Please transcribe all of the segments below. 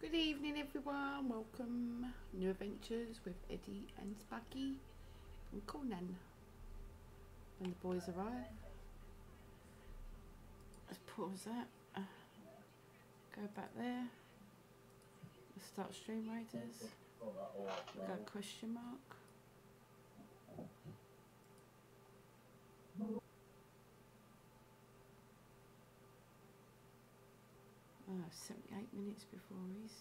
Good evening, everyone. Welcome. New adventures with Eddie and Sparky and Conan. When the boys arrive, let's pause that. Go back there. Let's start Stream Raiders. We got question mark. Oh, 78 minutes before he's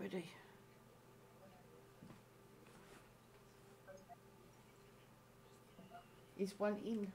ready. Is one in?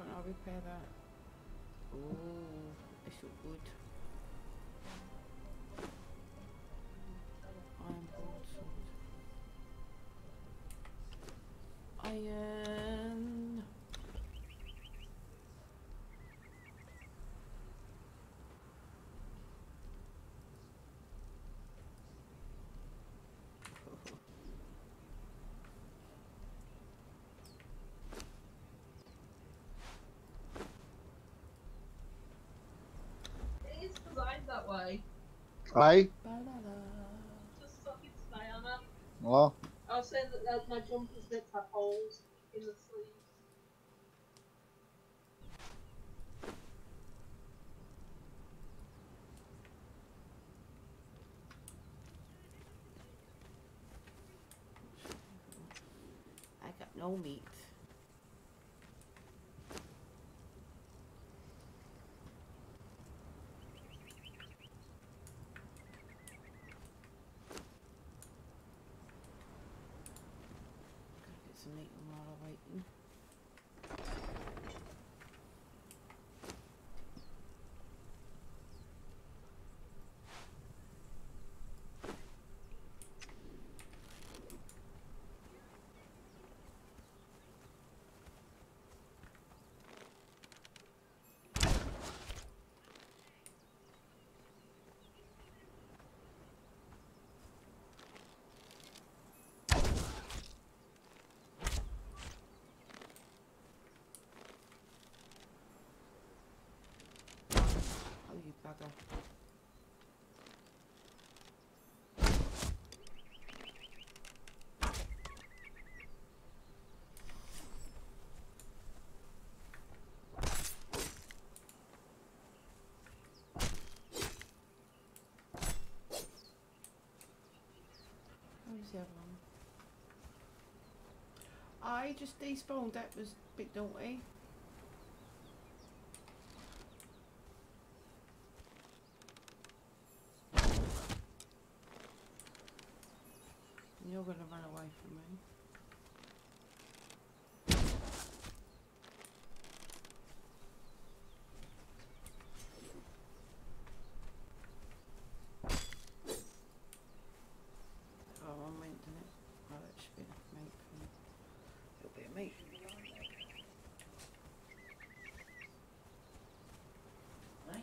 Oh, why can't I repair that? Oh, it's so good. Ba-la-la. Just so I can stay on it. Well, I'll say that, that my jumpers meant to have holes in the sleeves. I got no meat. Gotta get some meat while I'm waiting. Oh, you bugger. Where's the other one? I just despawned, that was a bit naughty. You're gonna run away from me. Oh, I'm meant to it. Oh, that should be enough meat for me. A little bit of meat. Hey?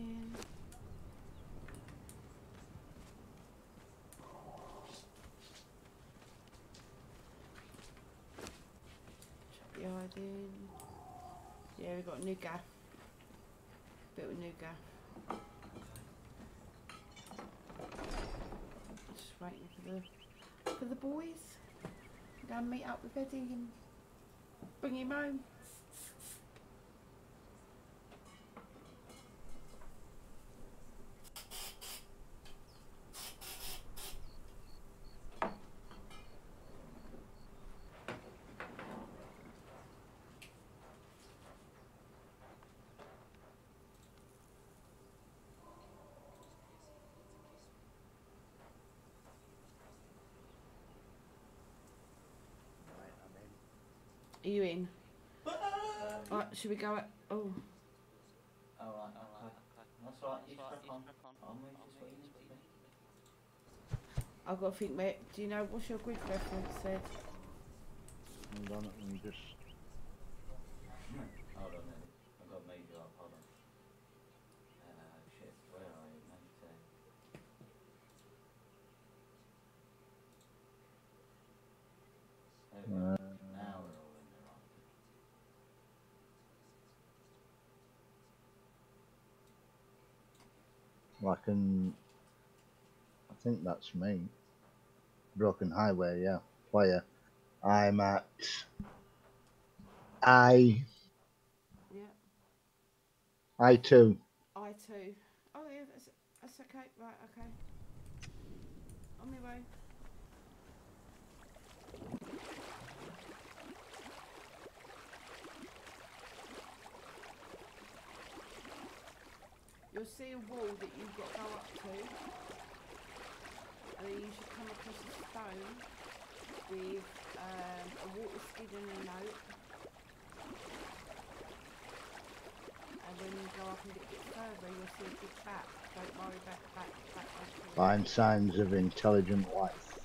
got A Bit of nougat. Just waiting for the, for the boys. Go and meet up with Eddie and bring him home. Are you in? Right, should we go? At, oh, Alright, alright. That's alright, you crack on. I'll move this way in with me. I've got to think. Mate, do you know what's your grid reference said? Hold on, let me just. Hold on then. I've got major up, hold on. Uh, shit, where are you? Mate, There we go. Uh, Now we're all in the right. well, I can. I think that's me. Broken Highway, yeah. Player. I'm at. I. Yeah, I two. I too. Oh yeah, that's that's okay. Right, okay. On my way. You'll see a wall that you've got to go up to, and then you should come across a stone with um, a water skid and a note. And when you go up and get bit further, you'll see a big bat. Don't worry about the bat. Find signs of intelligent life.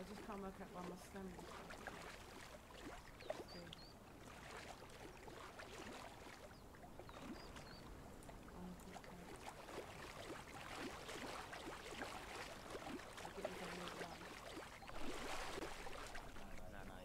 I just can't work out why my stamina. Still. Oh, okay. I'll get you down the other one. I'll go that way.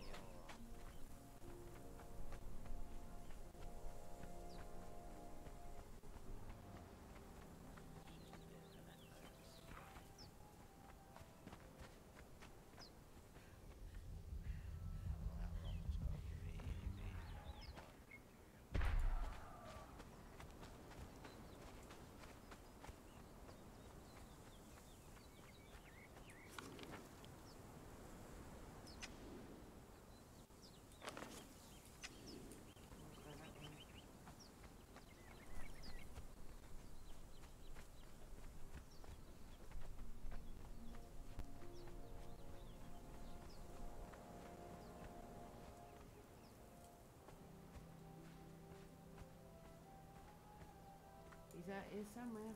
He's out here somewhere.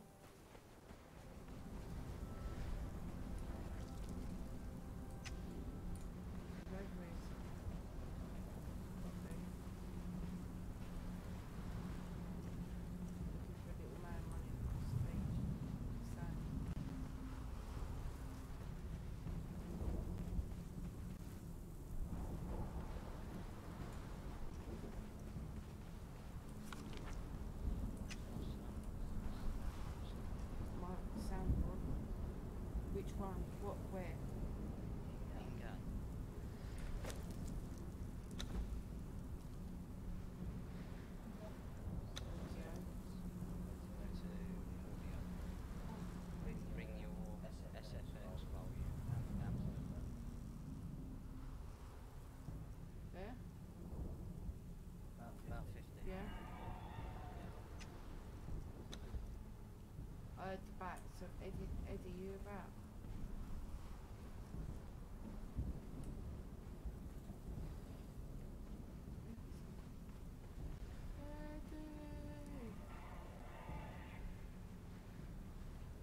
Road race. Okay. Looking for a little man running across the beach. Sand. My soundboard. One? What? Where? Audio. Bring your SFX volume down to There? about 50. Yeah. I heard the back, so Eddie, Eddie, you about? Eddie!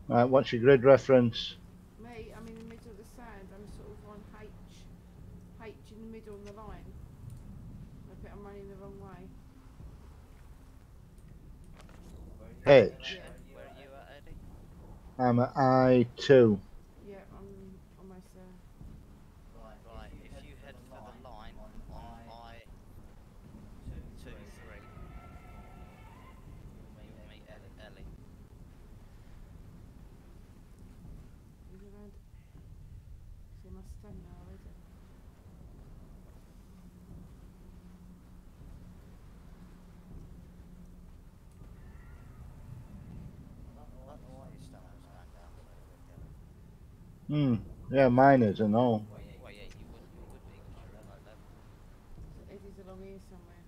Right, what's your grid reference? Me, I'm in the middle of the sand. I'm sort of on H, H in the middle on the line. I bet I'm running the wrong way. H. Yeah. I'm at I2. Yeah, I'm almost there. Right, if you head for the line on I two three, you'll meet Ellie. Ellie. Is it around? See my stamina already. That's why your stamina's going down so quick, Ellie. Hmm. Yeah, mine is, I know. Well, yeah, you would, you would be because you're at low level. Eddie's along here somewhere.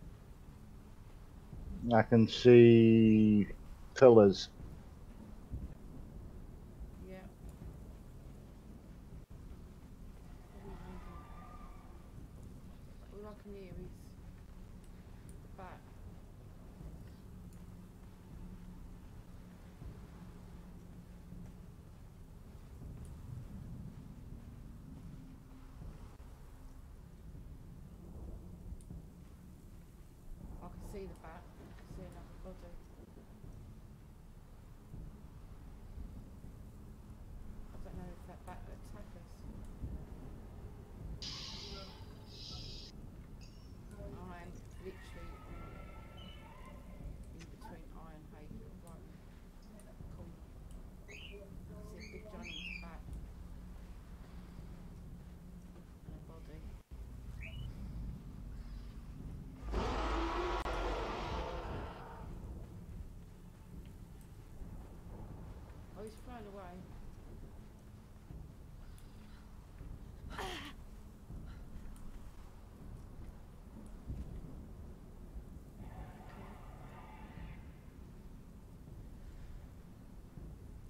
I can see pillars. Yeah. Probably around here. All I can hear is the bat. I can see the bat. I can see another body. I don't know if that bat would attack us. I am literally in between I and Hay, right in that corner. I see a big giant bat and a body. Oh, he's flown away.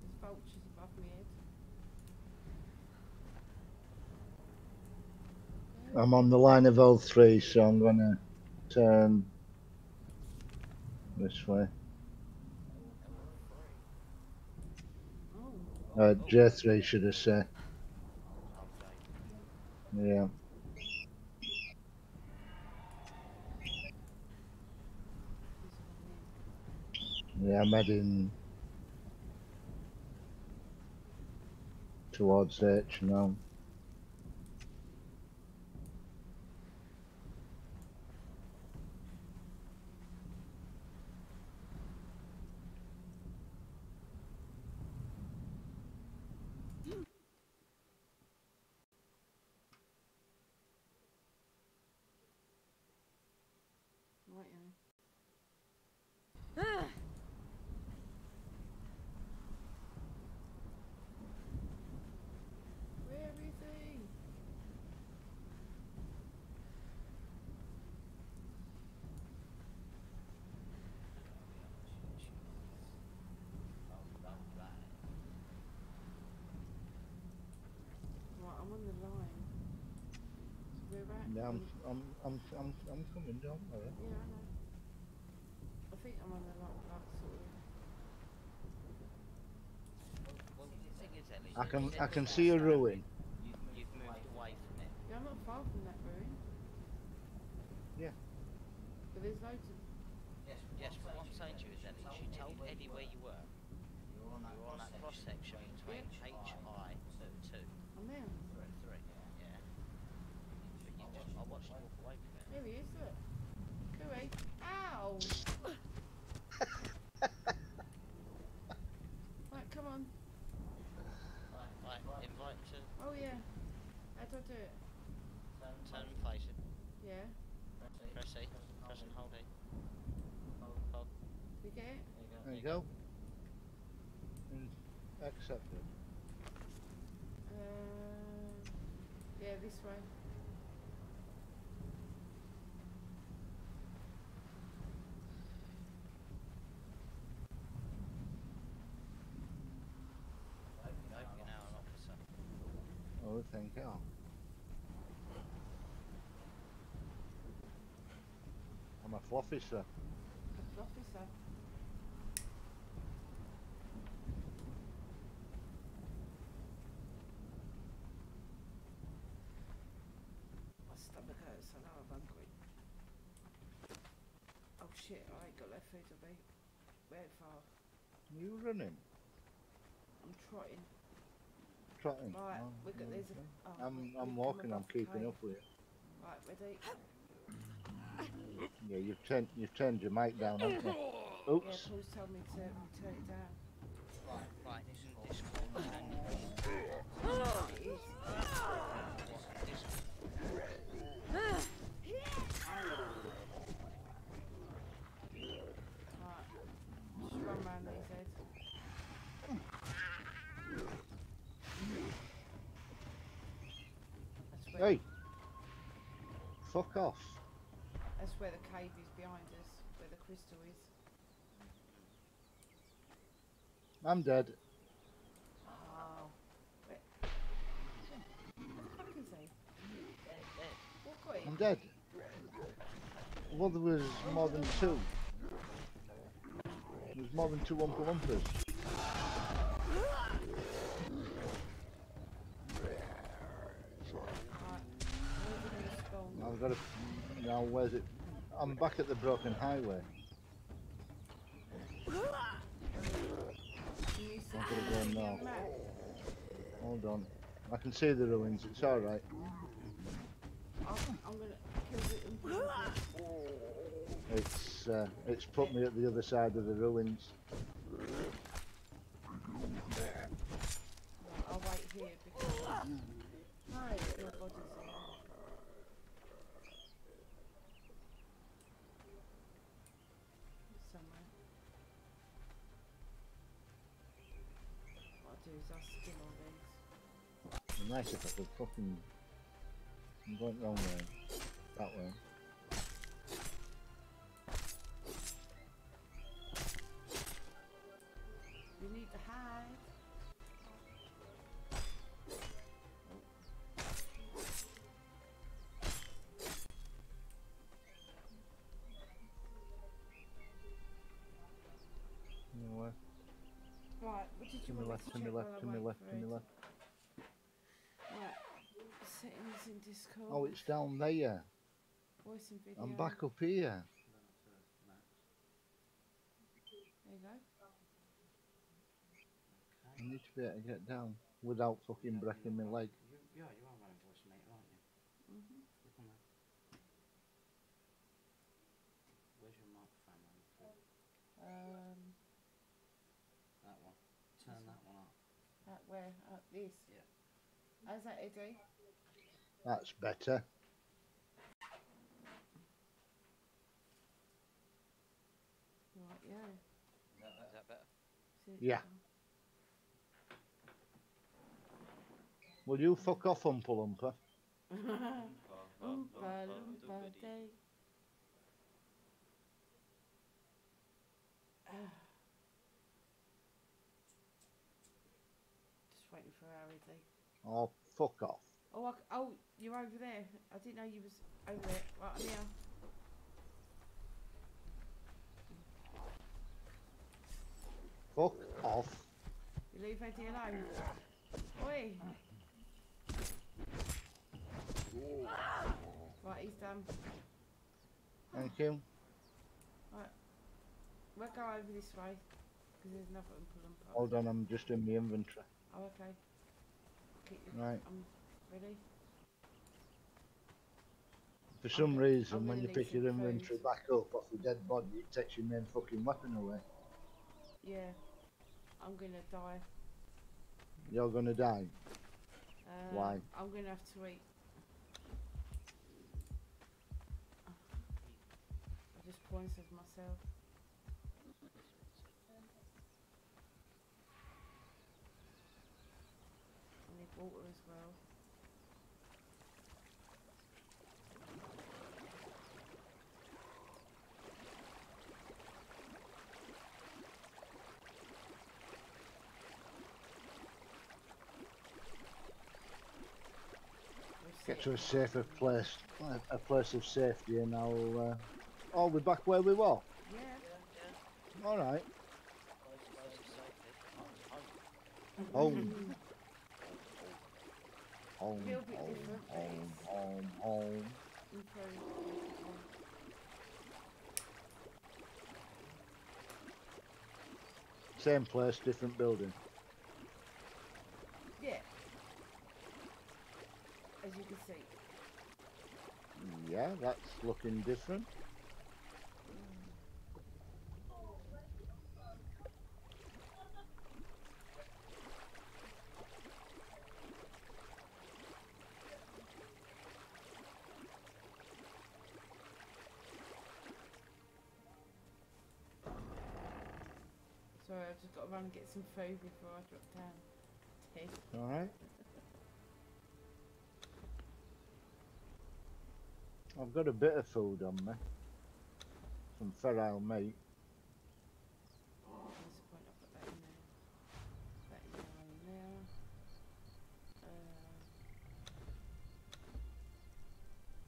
There's vultures above my head. I'm on the line of L3, so I'm gonna turn this way. Uh, J3 should I say. Okay. Yeah. Yeah, I'm heading towards H now. here. Right, yeah. Where is he? Right, I'm on the line. We're at. Yeah, I'm, I'm, I'm, I'm, I'm coming, don't. Yeah, I know. I think I'm on the like, like sort of. Well, the thing is, Ellie, I can, I can see a ruin. You, you've moved away from it. Yeah, I'm not far from that ruin. Yeah. But there's loads of. Yes, but what I'm saying to you is, Ellie, she told Eddie where you were. You were on that cross section between H I two I'm there. and three. Yeah. But you just, I watched you walk away from it. There he is, look. Cooey. Ow! right, come on. Right, invite to Oh, yeah. How do I do it? turn and face it. Yeah. Press E. Press and hold E. Hold. You get it? There you go. And accepted. Uh, yeah, this way. Nope, you're now an officer. Oh, thank you. I'm a officer. That's officer. My stomach hurts, I know I'm hungry. Oh shit, I ain't got left food to be. Very far. You running? I'm I'm trotting. Trotting. Right, Oh, we got yeah, there's a. Oh, I'm I'm walking. I'm keeping up with you. Right, ready? Yeah, you've turned you've turned your mic down, haven't you? Yeah, Oops. Paul's told me to turn it down. Right, this is Discord. And It is. Discord. Run round these heads. Hey. Fuck off. Where the cave is behind us, where the crystal is. I'm dead. Oh. Wait. What the fuck? Dead, dead. What got? I'm dead. Well, there was more than two. There was more than two Oompa Loompas. Right. Where's it? I've got to. Now, where's it? I'm back at the broken highway. I'm gonna go. Hold on. I can see the ruins. It's all right. I'm, I'm gonna kill the Oompa Loompa. It's uh, it's put me at the other side of the ruins. Right, I'll wait here because no, your body's here. Somewhere. What I'll do is I'll skin all these. It'd be nice if I could fucking. I'm going wrong way. That way. You need to hide. You know where? Right, what did you To left, me to the left, to the left, to the left. Right, settings in Discord. Oh, it's down there. voice and video. I'm back up here. There you go. I need to be able to get down without fucking breaking my leg. You, yeah, you are running voice mate, aren't you? Look on there. Where's your microphone running? Um, That one. Turn that one up. at where? At this. Yeah. How's that, Eddie? That's better. Right, yeah. Is that better? Yeah. now. Will you fuck off, Oompa Loompa? Oompa Loompa Day. Just waiting for our Eddie. Oh, fuck off. Oh, I c oh, you're over there. I didn't know you was over there. Right, I'm here. Fuck off. You leave Eddie alone. Oi. Right, he's done. Thank you. Right. We'll go over this way because there's another. Hold on, I'm just in the inventory. Oh, okay. Keep your, Right. I'm ready. For some reason, when you pick your inventory back up off the dead body, it takes your main fucking weapon away. Yeah. I'm gonna die. You're gonna die. Uh, Why? I'm gonna have to eat. I just pointed myself. I need water as well. We'll Get to a safer place, a- a place of safety, and I'll. Uh... Oh, we're back where we were. Yeah. Yeah, All right. Close, close to safety. Home. Home. Home. Home. Home. Home. Home. Same place, different building. Think? Yeah, that's looking different. Sorry, I've just got to run and get some food before I drop down. Ted. Alright. I've got a bit of food on me. Some feral meat. What's the point? I've got that in there. That yellow in there.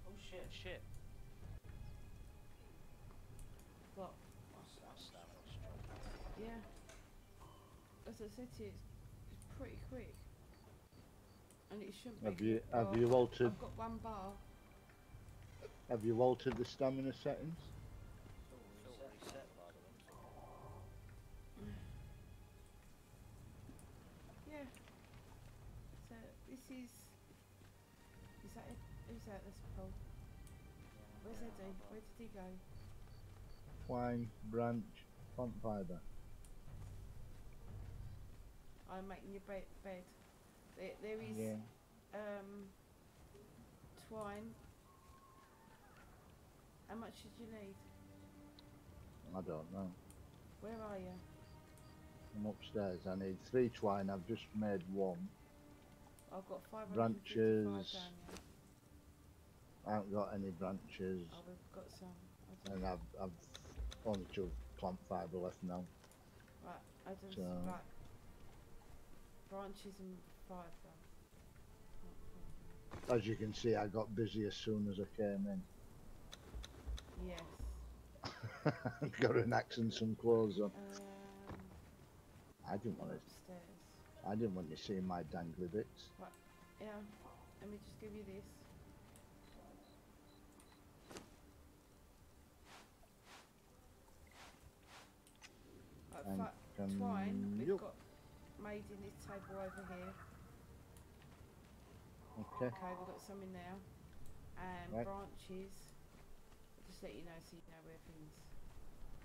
Oh shit. Shit. what? My, my stamina's dropped. Yeah. As I said to you, it's, pretty quick. And it shouldn't Have be. you have Well, you altered I've got one bar. Have you altered the stamina settings? It's all reset by the looks of it. Yeah. So this is. Is that it? Who's that? That's Paul. Where's Eddie? Where did he go? Twine, branch, plant fibre. I'm making your bed. bed. There, there is Yeah. um, twine. How much did you need? I don't know. Where are you? I'm upstairs. I need three twine. I've just made one. I've got five Branches. I haven't got any branches, Oh, we've got some. And I've I've only two plant fibre left now. Right, I don't So- right. Branches and fibre. As you can see, I got busy as soon as I came in. Yes. got an axe and some clothes on. Um, I didn't want to. upstairs. I didn't want you seeing my dangly bits. Yeah. Let me just give you this. And can twine we've got made in this table over here. Okay. Okay, we've got some in there. And Right. branches. Just let you know so you know where things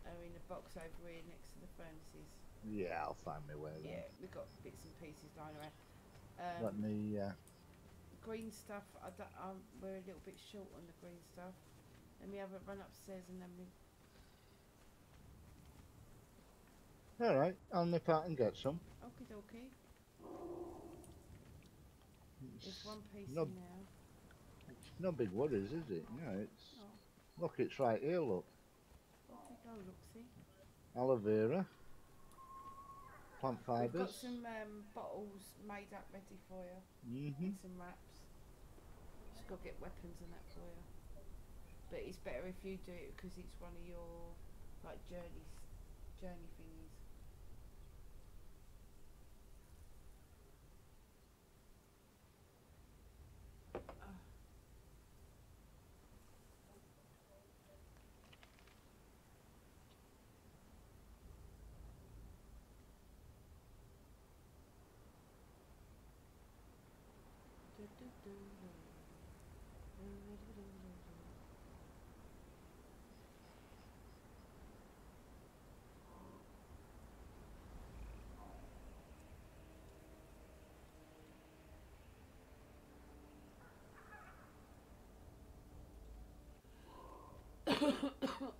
are in the box over here next to the furnaces. Yeah, I'll find my way then. Yeah, we've got bits and pieces lying around. Um, Let me. Uh, green stuff, I don't, um, we're a little bit short on the green stuff. Let me have a run upstairs and then we. all right, I'll nip out and get some. Okie dokie. There's It's one piece no, in now. it's no big worries, is it? No, it's. Oh, Look, it's right here. Look, off we go, Luxie. aloe vera, plant fibres. We've got some um, bottles made up ready for you. Mhm. And some wraps. Just got to get weapons and that for you. But it's better if you do it because it's one of your like journeys, journey thingies.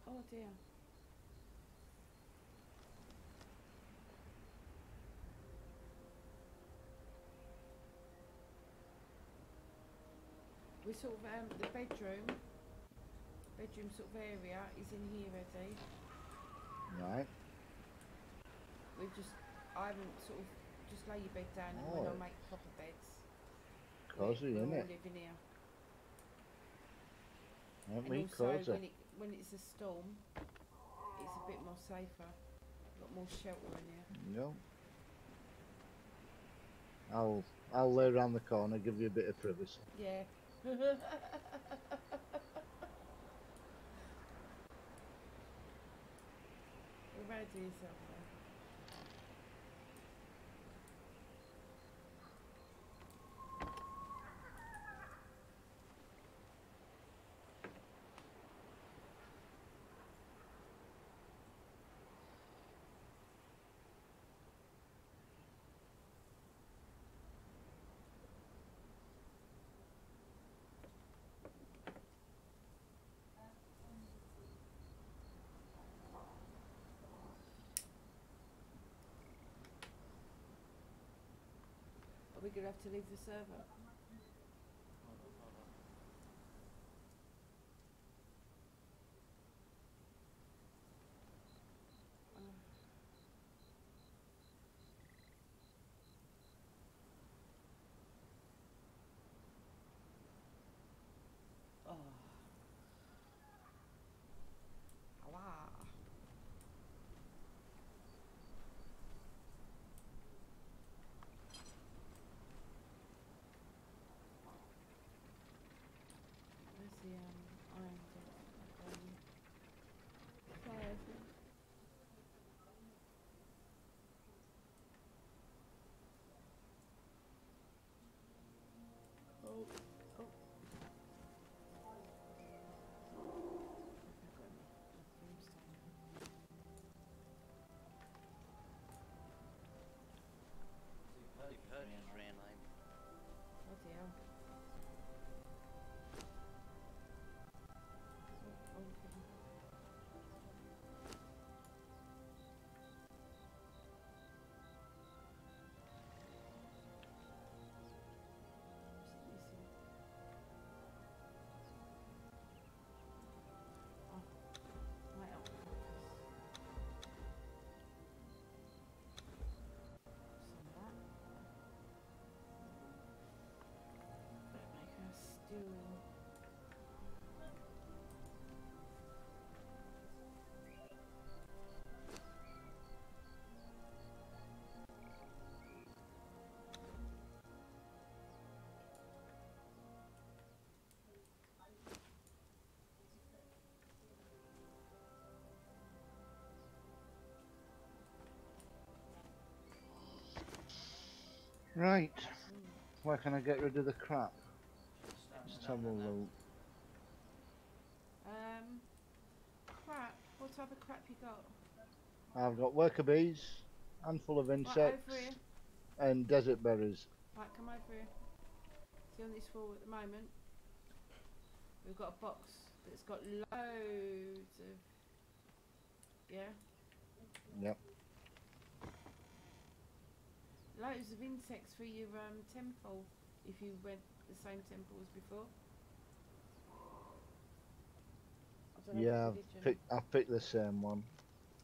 Oh dear. Sort of um the bedroom bedroom sort of area is in here ready. Right. We've just I haven't sort of just lay your bed down and then I'll Oh. make proper beds. Cozy, We're isn't it? living here. Aren't And we also cozy? when it when it's a storm it's a bit more safer. Got more shelter in here. No. I'll I'll lay around the corner, give you a bit of privacy. Yeah. You're ready to yourself there. We gonna have to leave the server? Bloody stew. Right, where can I get rid of the crap? Let's have a look. Um, crap. What type of crap you got? I've got worker bees, handful of insects, here. and desert berries. Right, come over here. See on this wall at the moment, we've got a box that's got loads of. Yeah? Yep. Loads of insects for your um, temple if you went the same temple as before. I don't know Yeah, I've picked, I've picked the same one.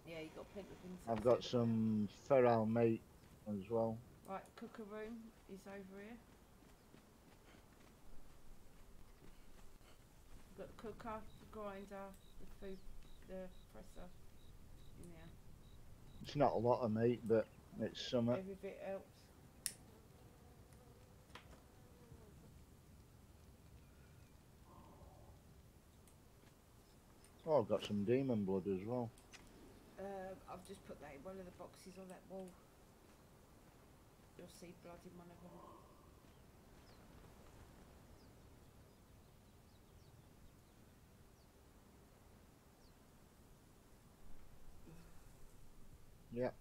Yeah, you got plenty of insects. I've got some feral meat as well. Right, cooker room is over here. We've got the cooker, the grinder, the food, the presser in there. It's not a lot of meat, but it's something. Every bit helps. Oh, I've got some demon blood as well. Uh, I've just put that in one of the boxes on that wall. You'll see blood in one of them. Yep.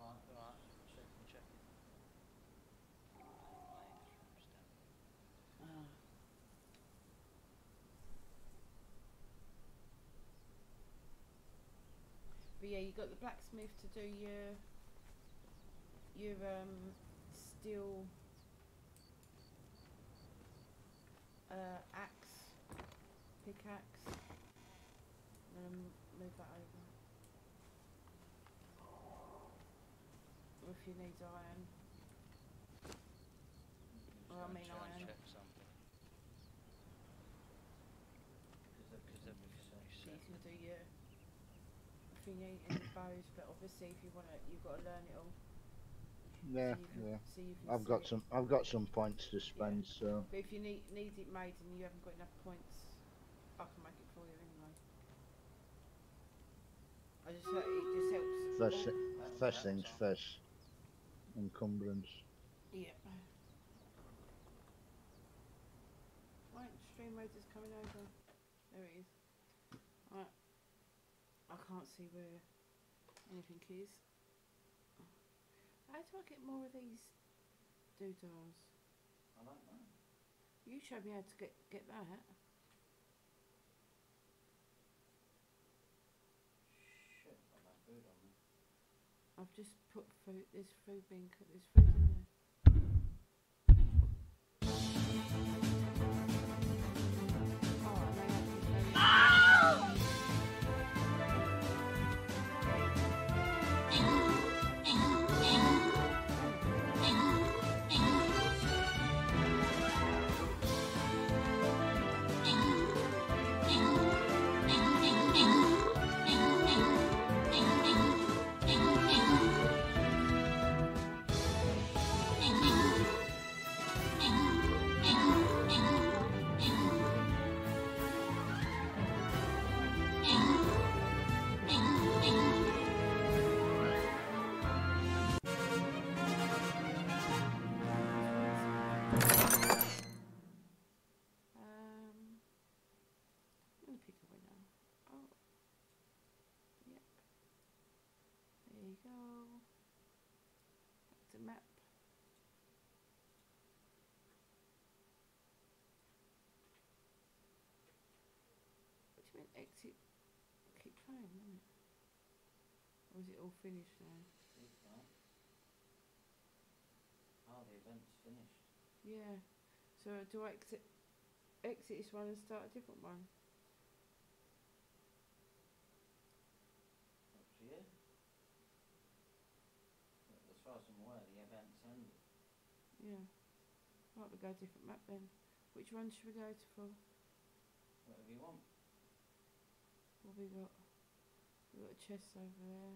Alright, alright. Checking, checking. Ah. But yeah, you got the blacksmith to do your your um steel uh, axe, pickaxe. Um, move that over. Or if you need iron. Well, I mean iron. but obviously if you want to, you've got to learn it all. Yeah, so can, yeah. So I've got it. some. I've got some points to spend. Yeah. So. But if you need need it made and you haven't got enough points, I can make it for you anyway. I just it just helps. First, first things first. Encumbrance. Yep. Yeah. Right, stream is coming over. There it is. Right. I can't see where anything is. How do I get more of these doodles? I don't know. You showed me how to get get that. Shit, I've got food on me. I've just put food. There's food being cooked. There's food in there. You a map. What do you mean exit? Keep playing, isn't it? Or is it all finished now? Oh, the event's finished. Yeah. So do I exit exit this one and start a different one? Up to you. But As far as I'm aware, the event's ended. Yeah. Right, we go different map then. Which one should we go to for? Whatever you want. What we got? We got a chest over there.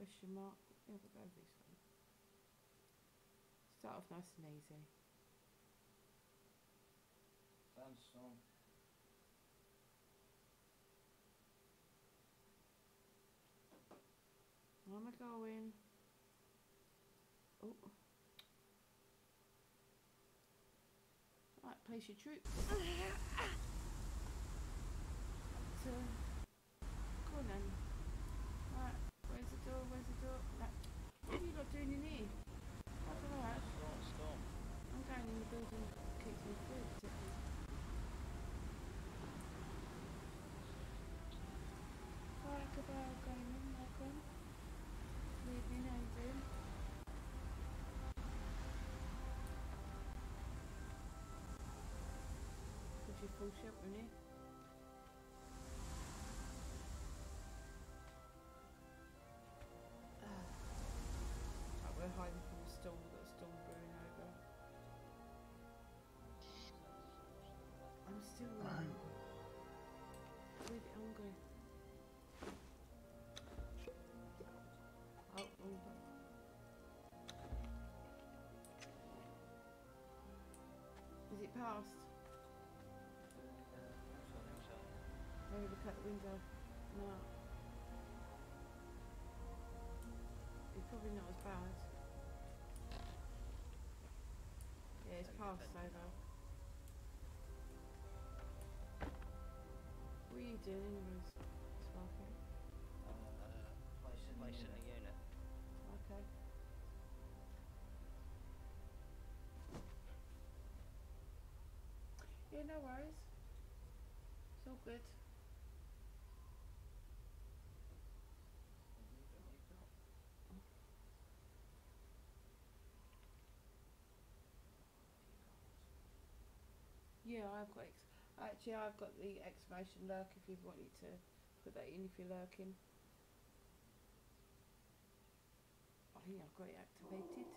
Question mark. Yeah, we'll go this one. Start off nice and easy. Sandstorm. Where am I going? Oh. Place your troops. So, go on then. Right, where's the door? Where's the door? Right. What are you not doing in here? That's alright. Storm, storm. I'm going in the building that keeps me food. Right, goodbye, going in, welcome. Leaving, how you doing? Put your full shelter in we're hiding from the storm, we've got a storm brewing over. I'm still um, really hungry. Oh, wrong button. Is it past? Maybe look out the window. No. It's probably not as bad. Yeah, it's Maybe past depending over. What are you doing anyways, Sparky? Uh, placing, Placing the a unit. unit. Okay. Yeah, no worries. It's all good. Yeah, I've got ex- actually I've got the exclamation lurk if you wanted to put that in if you're lurking. I think I've got it activated.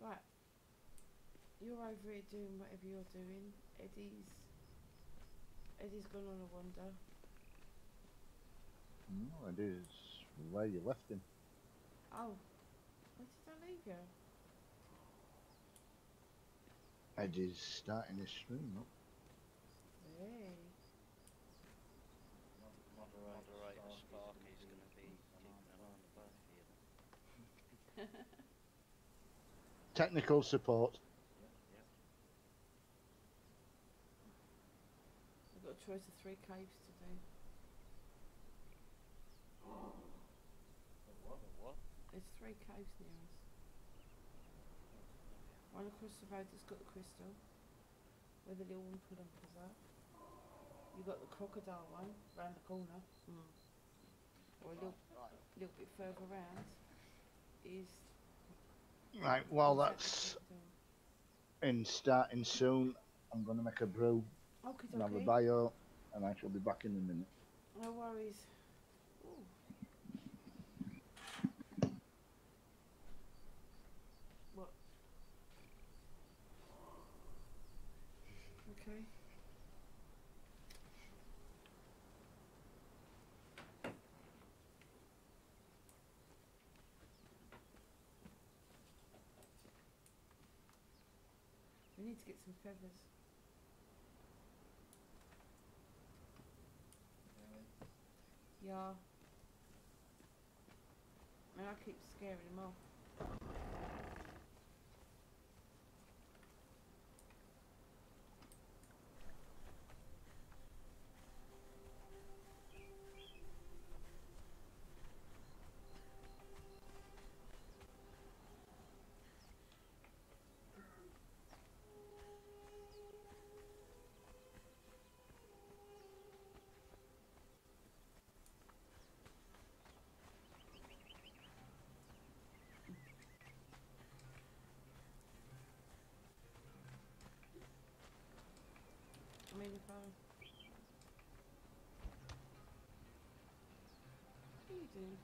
Right. You're over here doing whatever you're doing. Eddie's Eddie's gone on a wander. No, it is where you left him. Oh. Where did I leave you? Eddie's starting his stream up. Hey. Moderator, Moderator Sparky's Sparky's gonna going be be keeping an eye on the both. Technical support. I've got a choice of three caves to do. What? What? There's three caves near us. One across the road that's got the crystal, where the little Oompa Loompas are. You got the crocodile one round the corner. Mm. Or a little, Right. little bit further round is. Right, well, is that the that's in starting soon. I'm going to make a brew Okay, and have a bio, and I shall be back in a minute. No worries. Ooh. What? Okay. We need to get some feathers. Yeah. And I keep scaring him off. Are you.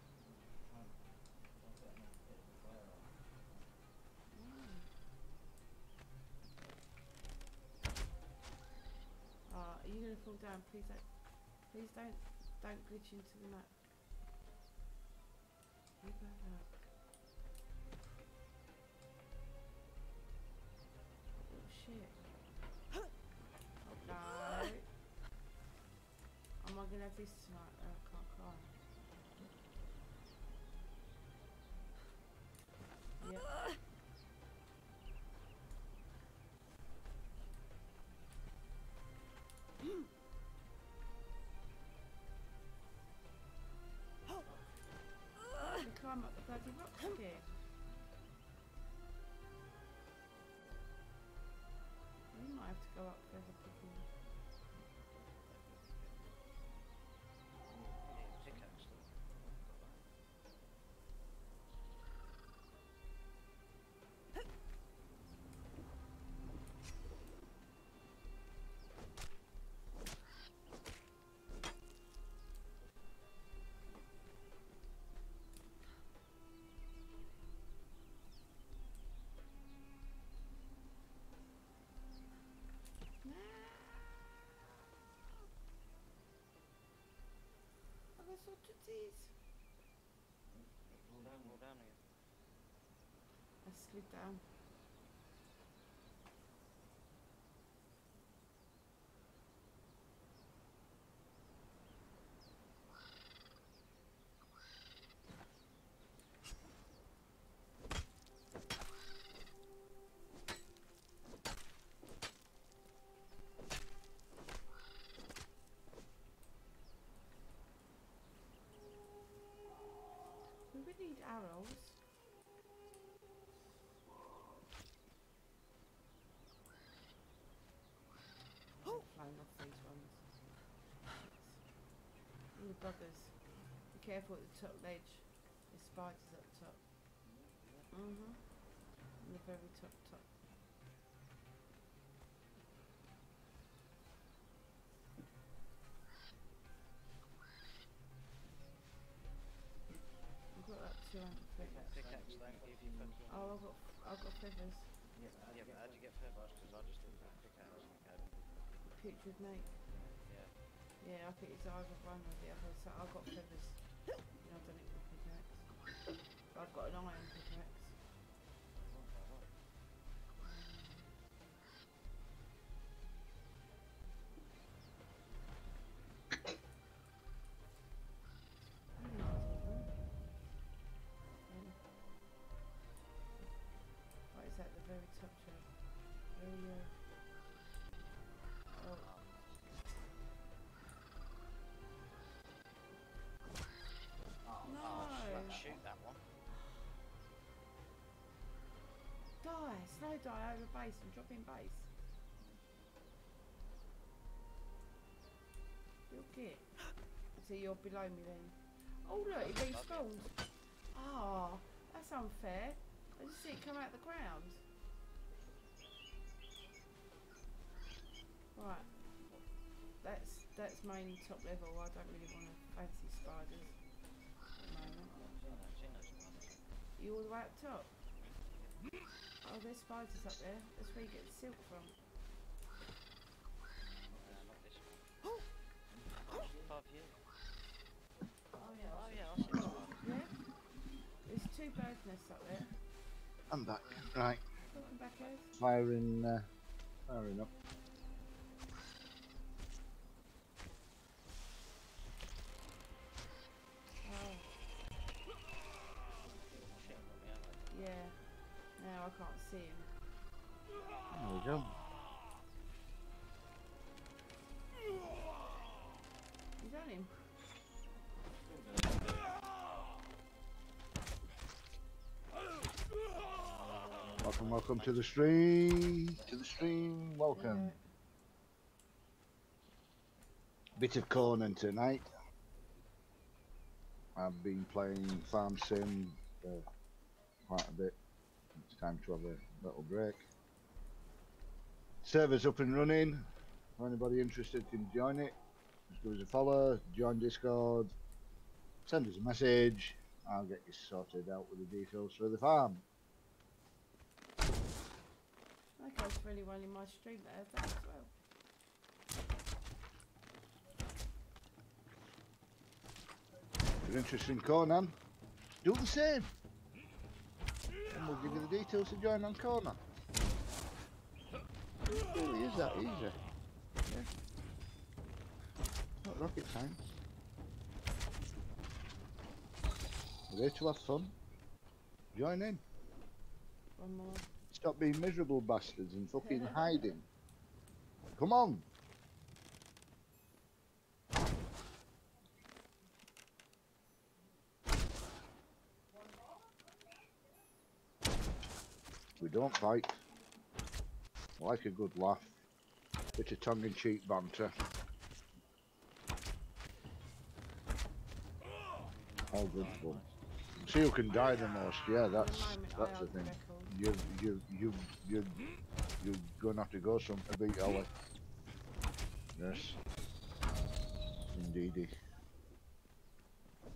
Ah, are you gonna fall down? Please don't. Please don't. Don't glitch into the map. Am I gonna have this tonight? Oh, uh, I can't cry. Yep. You climb up the bloody rocks again. I slid down. We would need arrows. I'm flying off these ones. All the buggers. Be careful at the top ledge. There's spiders up top. Mm-hmm. On the very top top. I've got like 200 feathers. Pickaxe don't give you fucking. Oh, I've got, I've got feathers. Yeah, but how'd you get feathers? Because I just did that pickaxe and go. Yeah. I think it's either one or the other. So I've got feathers. You know, I've done it with pickaxe. I've got an iron pickaxe. Die over base and drop in base. You'll get. So you're below me then. Oh look, it respawned. Ah, that's unfair. I just see it come out the ground. Right. That's that's main top level. I don't really want to fancy spiders. at the moment. You all the way up top? Oh, there's spiders up there. That's where you get the silk from. Above you. Oh yeah, oh yeah, I see that one. Yeah? There's two bird nests up there. I'm back. Right. Welcome back, Ez. Firing, uh, firing up. Oh, Shit, got me out of there. yeah. Now I can't see him. There we go. You done him? Welcome, welcome to the stream. To the stream. Welcome. Bit of Conan tonight. I've been playing Farm Sim for quite a bit. Time to have a little break. Server's up and running. If anybody interested can join it. Just give us a follow, join Discord, send us a message. I'll get you sorted out with the details for the farm. That guy's really well in my stream there that as well. If you're interested in Conan, do the same. We'll give you the details to join on Conan. It really is that easy. Yeah. Not rocket science. There to have fun. Join in. One more. Stop being miserable bastards and fucking hiding. Come on. Don't fight. I Like a good laugh. Bit of tongue-in-cheek banter. All good fun. See who can die the most. Yeah, that's that's the thing. You you you you you're gonna have to go some to beat Ellie. Yes. Indeedy.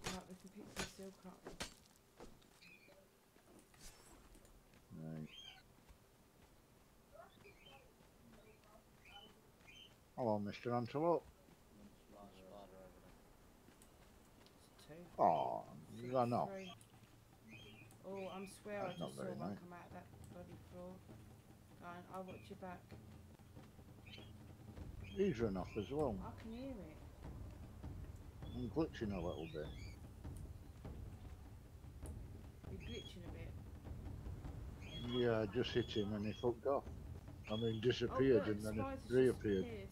Right, we can pick some. Right. Hello, Mr. Antelope. Spider over there. It's two. Oh, you off. Three. Oh, I'm swear That's I just saw very one nice. come out that bloody floor. Go on, I'll watch your back. He's run off as well. I can hear it. I'm glitching a little bit. You're glitching a bit. Yeah, I just hit him and he fucked off. I mean, Oh, disappeared look, and then it reappeared. appeared. Where?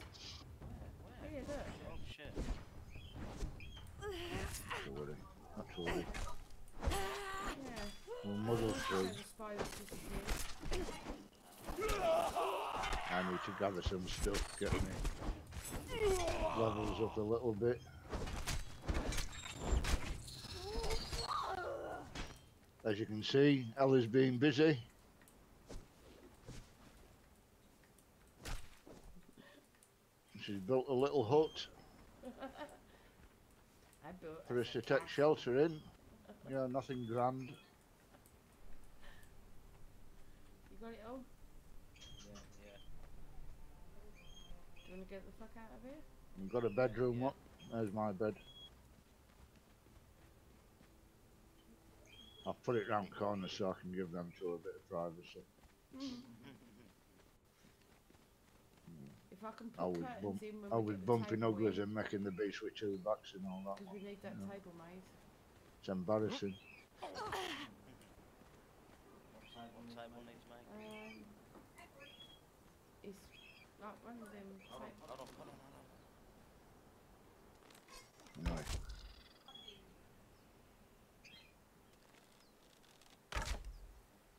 Oh, yeah, look. Oh shit. Not to worry. Not to worry. Yeah. We'll muddle through. Yeah, the spiders disappeared. I need to gather some stuff, get me levels up a little bit. As you can see, Ellie's been busy. She's built a little hut I built for us to take shelter in. You know, nothing grand. You got it all? Yeah. Yeah. Do you want to get the fuck out of here? We've got a bedroom up. There's my bed. I'll put it round corner so I can give them two a bit of privacy. If I can I was, bump, I was bumping table uglies and making the beast with two backs and all that. Because we need that Yeah. table made. It's embarrassing. What table needs making? Um, it's like one of them. Hold on, hold on, hold on, hold on. Anyway,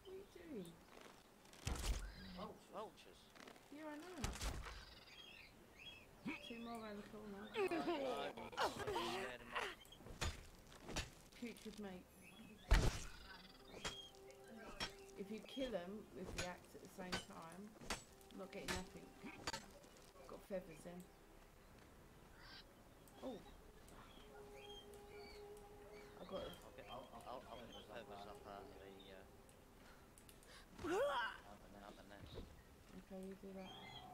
What are you doing? Yeah, I know. Two more around the corner. No, so you scared him off. Putrid mate. If you kill them with the axe at the same time, I'm not getting nothing. Got feathers in. Oh. I got a I'll get, I'll, I'll, I'll feathers up out of the, uh, out the nest. Okay, you do that.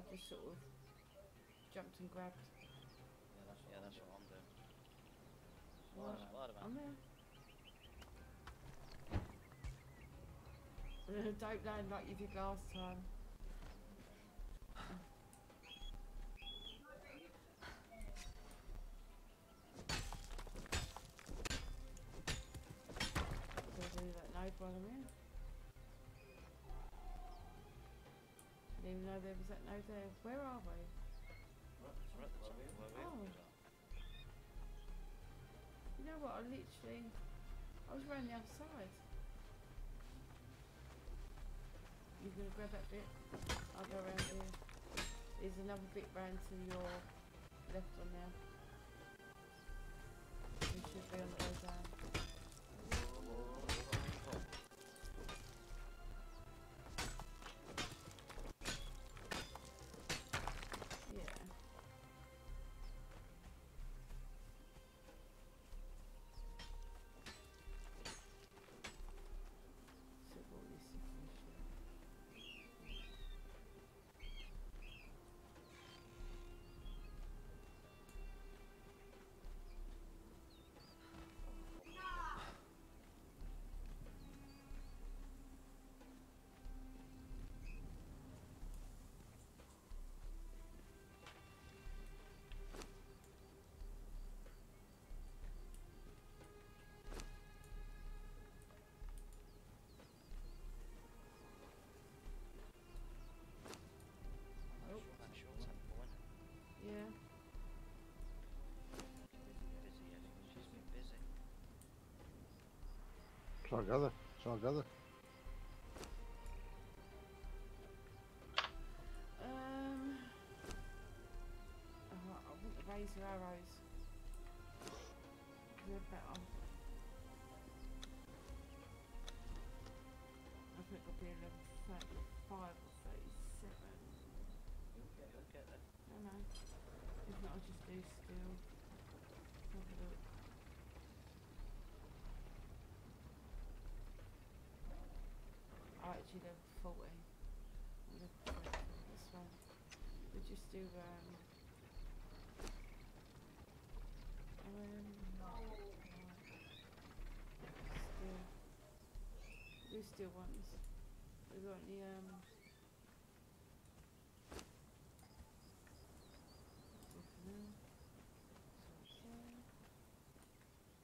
I just sort of jumped and grabbed. Yeah, that's what I'm doing. What? I'm there. Don't land like you did last time. So do that node while I'm Didn't even know there was that node there. Where are we? We're the top of where we Oh. You know what? I literally, I was around the other side. You're gonna grab that bit. I'll go around here. There's another bit round to your left on there. We should be on the way down. So I Level 40. I'm level 40 this one. We'll just do, um... Um... Steel ones. We got any, um... Different. So,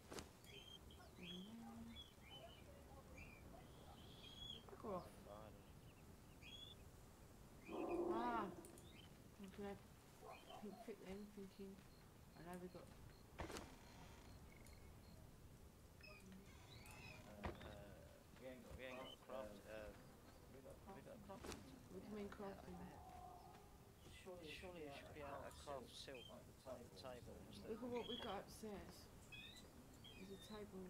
there. And there. Fuck off. Ah! I'm gonna pink fit then, thinking. I know we got. Uh, we ain't got, we ain't got a craft, uh, we got, we got craft. What do you mean crafting? Surely, surely you should be able to craft silk at the table. Look at what we got upstairs. There's a table.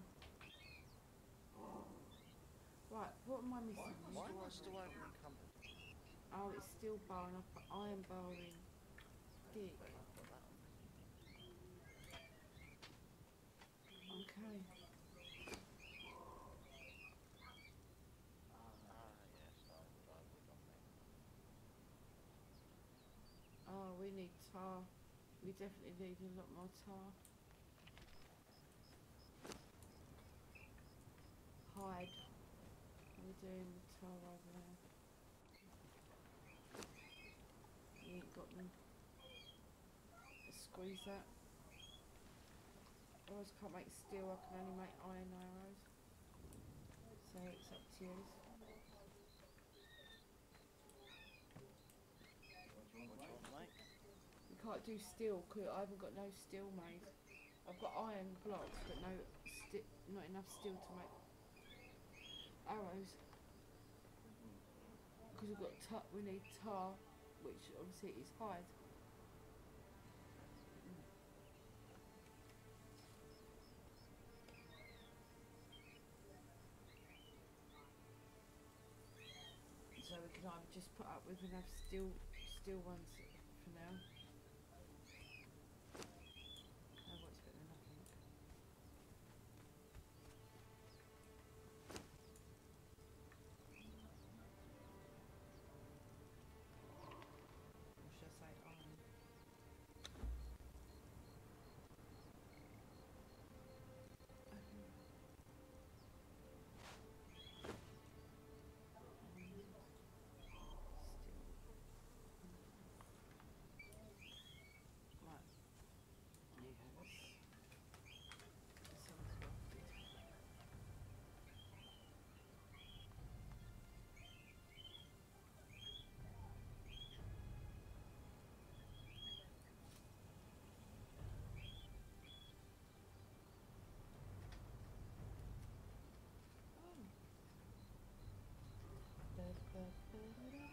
Right, what am I missing? Why am I still opening cupboard? Oh, it's steel bar and I am got iron Okay. Oh, we need tar. We definitely need a lot more tar. Hide. What are we doing with tar over there? We ain't got them. Squeeze that. I always can't make steel, I can only make iron arrows. So it's up to you. You? Can't do steel, because I haven't got no steel made. I've got iron blocks, but no, not enough steel to make arrows. Because we've got tar, we need tar, which obviously is hide. With enough steel, steel ones for now. Oh, what's better than nothing? Or should I say iron? Right. You have us. This one's crafted. Oh. Da, da, da, da, da.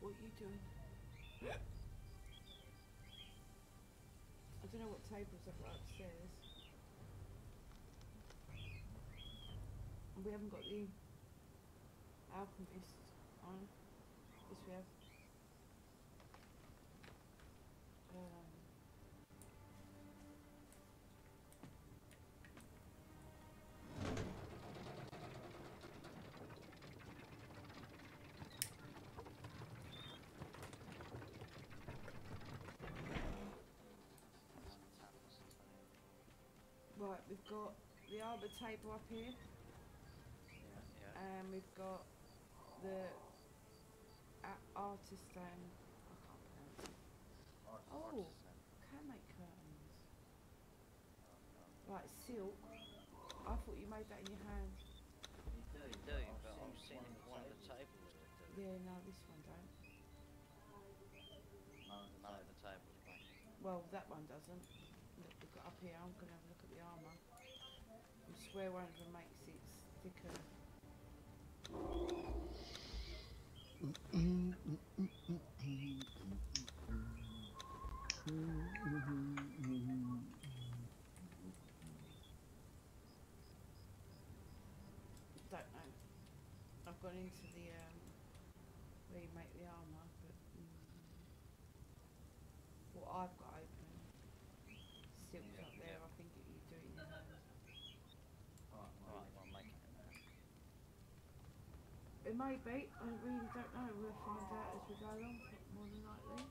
What are you doing? I don't know what tables I've got upstairs. We haven't got the alchemist on. Yes, we have. Right, we've got the arbor table up here, Yeah. and we've got the a- artisan. I can't pronounce it. Oh, can make curtains. Right, silk. I thought you made that in your hand. You do, You do, but I've seen one of the tables that do. Yeah, no, this one don't. None of the tables make. Well, that one doesn't. Up here. I'm gonna have a look at the armour. I swear one of them makes it thicker. Don't know. I've gone into the um, where you make the armour, but mm, what I've got open, silk's Yeah, not there. yeah. I think it, you do it in your hand. Alright, Right, well, make it in. It may be. I really don't know. We'll find out as we go along. More than likely.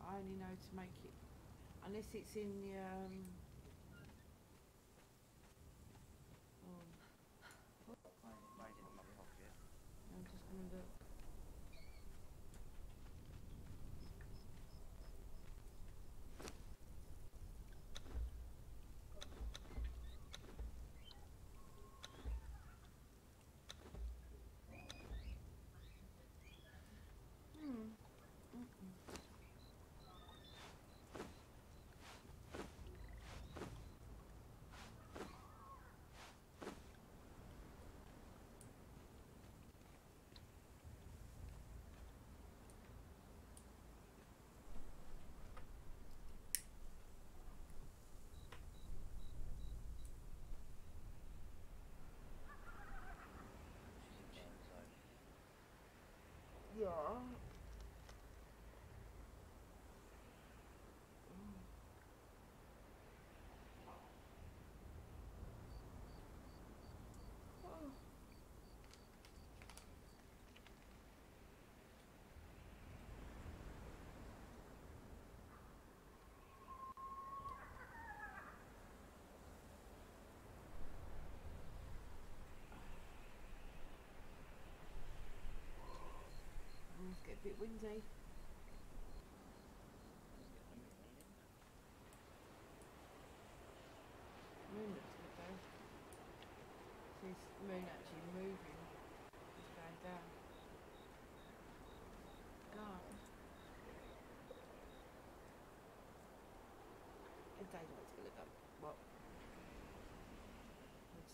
I only know to make it unless it's in the um.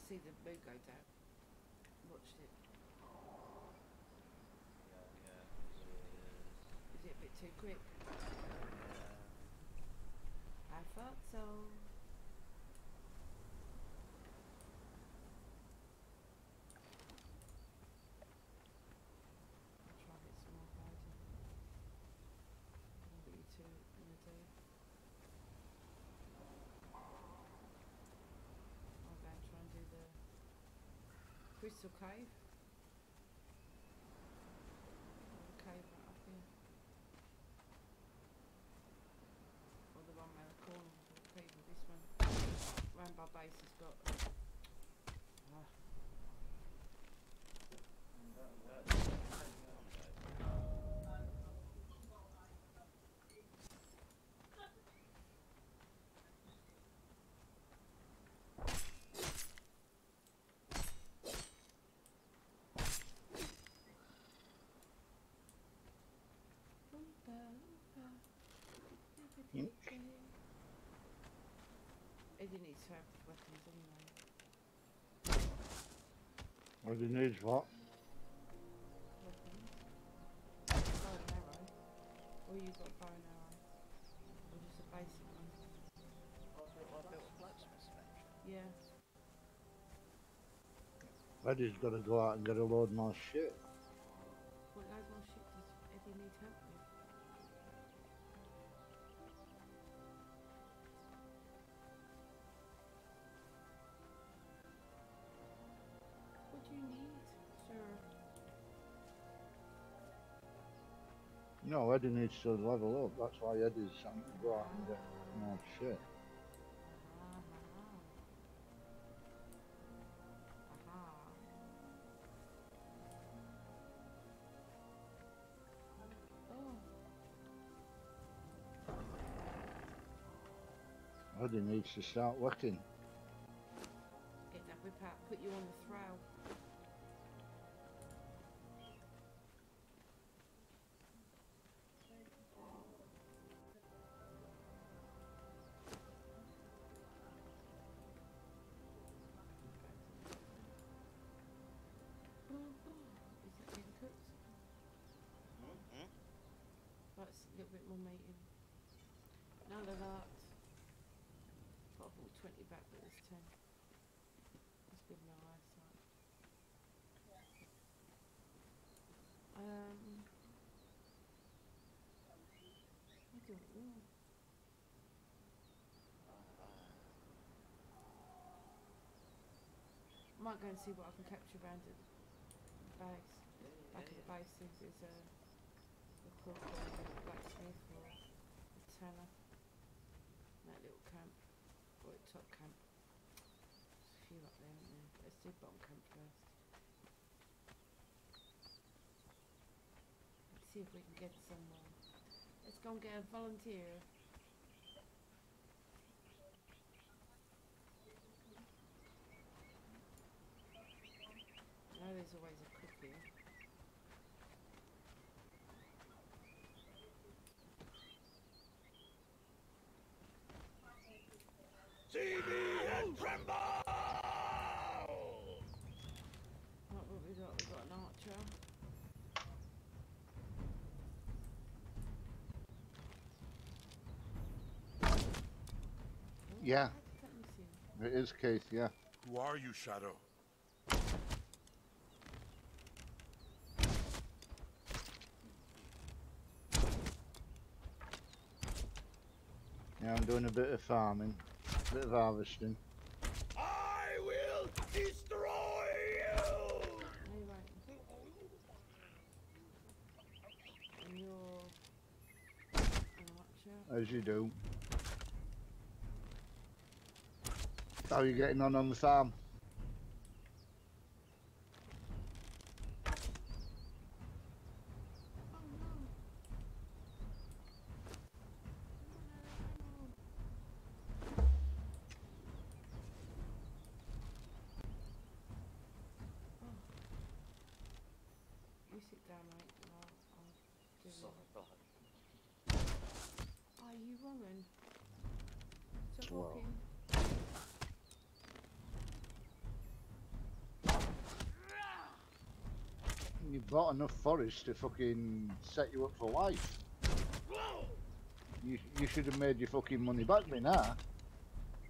See the moon go down. Watched it. Yeah, yeah. Is it a bit too quick? I thought so. I'll try and get some more hiding. What are you two gonna do? I'll go and try and do the crystal cave. Or the cave right up here. Or the one round the corner for the people. This one round by base has got ah, oompa, oompa, Inch. everything. Eddie needs to have weapons anyway. What do you need what? Weapons. Bow and arrow. Or you got bow and arrow. Or just a basic one. I built blacksmith's. Yeah. Eddie's got to go out and get a load more shit. Eddie needs to level up. That's why Eddie's having to go out and get more shit. Eddie needs to start working. get that whip out, put you on the throw. Meaty. None of that. Got a 20 back, but it's 10. That's with no eyesight. Um. I don't know. Might go and see what I can capture around the bags. Back of the base is, a, a That little camp, or top camp. There's a few up there, isn't there? Let's do bottom camp first. Let's see if we can get someone. Let's um, go and get a volunteer. I know there's always a cook here. What have we got? We've got an archer. Yeah. how did that miss him? It is Keith, yeah. Who are you, Shadow? Yeah, I'm doing a bit of farming, a bit of harvesting. I will destroy you! No, you won't. And you're an archer. As you do. How are you getting on on the farm? Oh no! No, no, no. Oh, sit down, mate, and I'll, I'll do Sorry, it. right. Are you woman? Stop Well. walking. Enough forest to fucking set you up for life. You you should have made your fucking money back by now.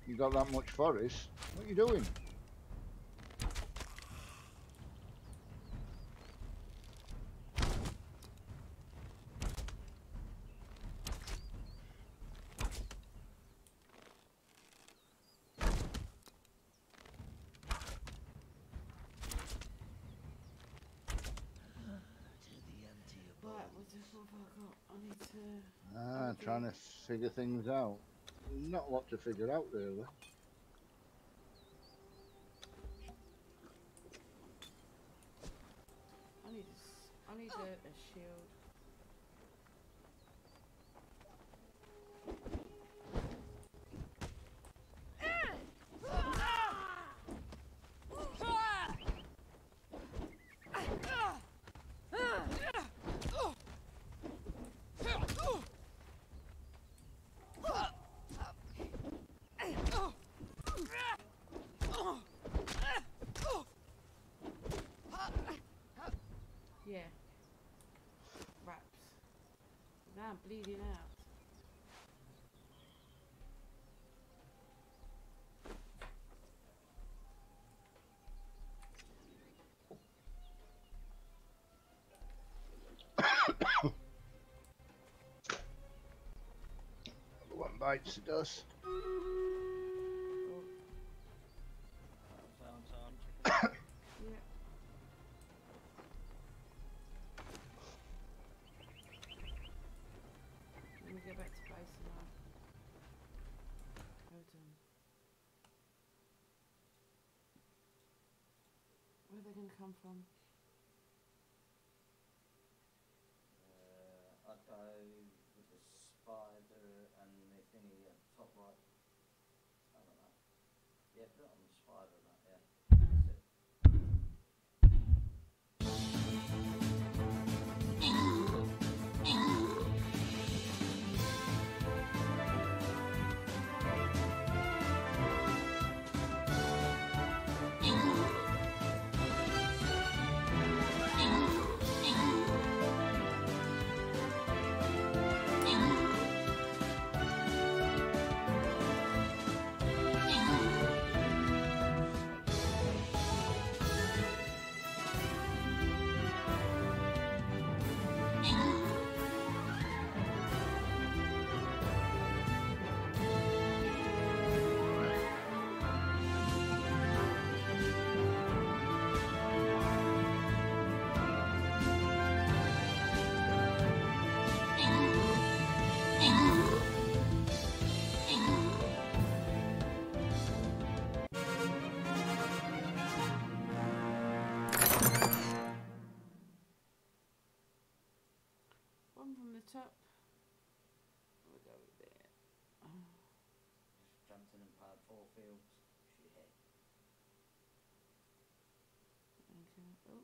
You got that much forest. What are you doing? Right, what the fuck have I got? I need to. Ah, Okay. trying to figure things out. Not a lot to figure out really. I need a, I need a, a shield. Yeah. Wraps. I'm bleeding out. One bites the dust. Come from? Uh, I'd go with the spider and thingy at top right. Something like that. Yeah, put on fields. Shit. Okay.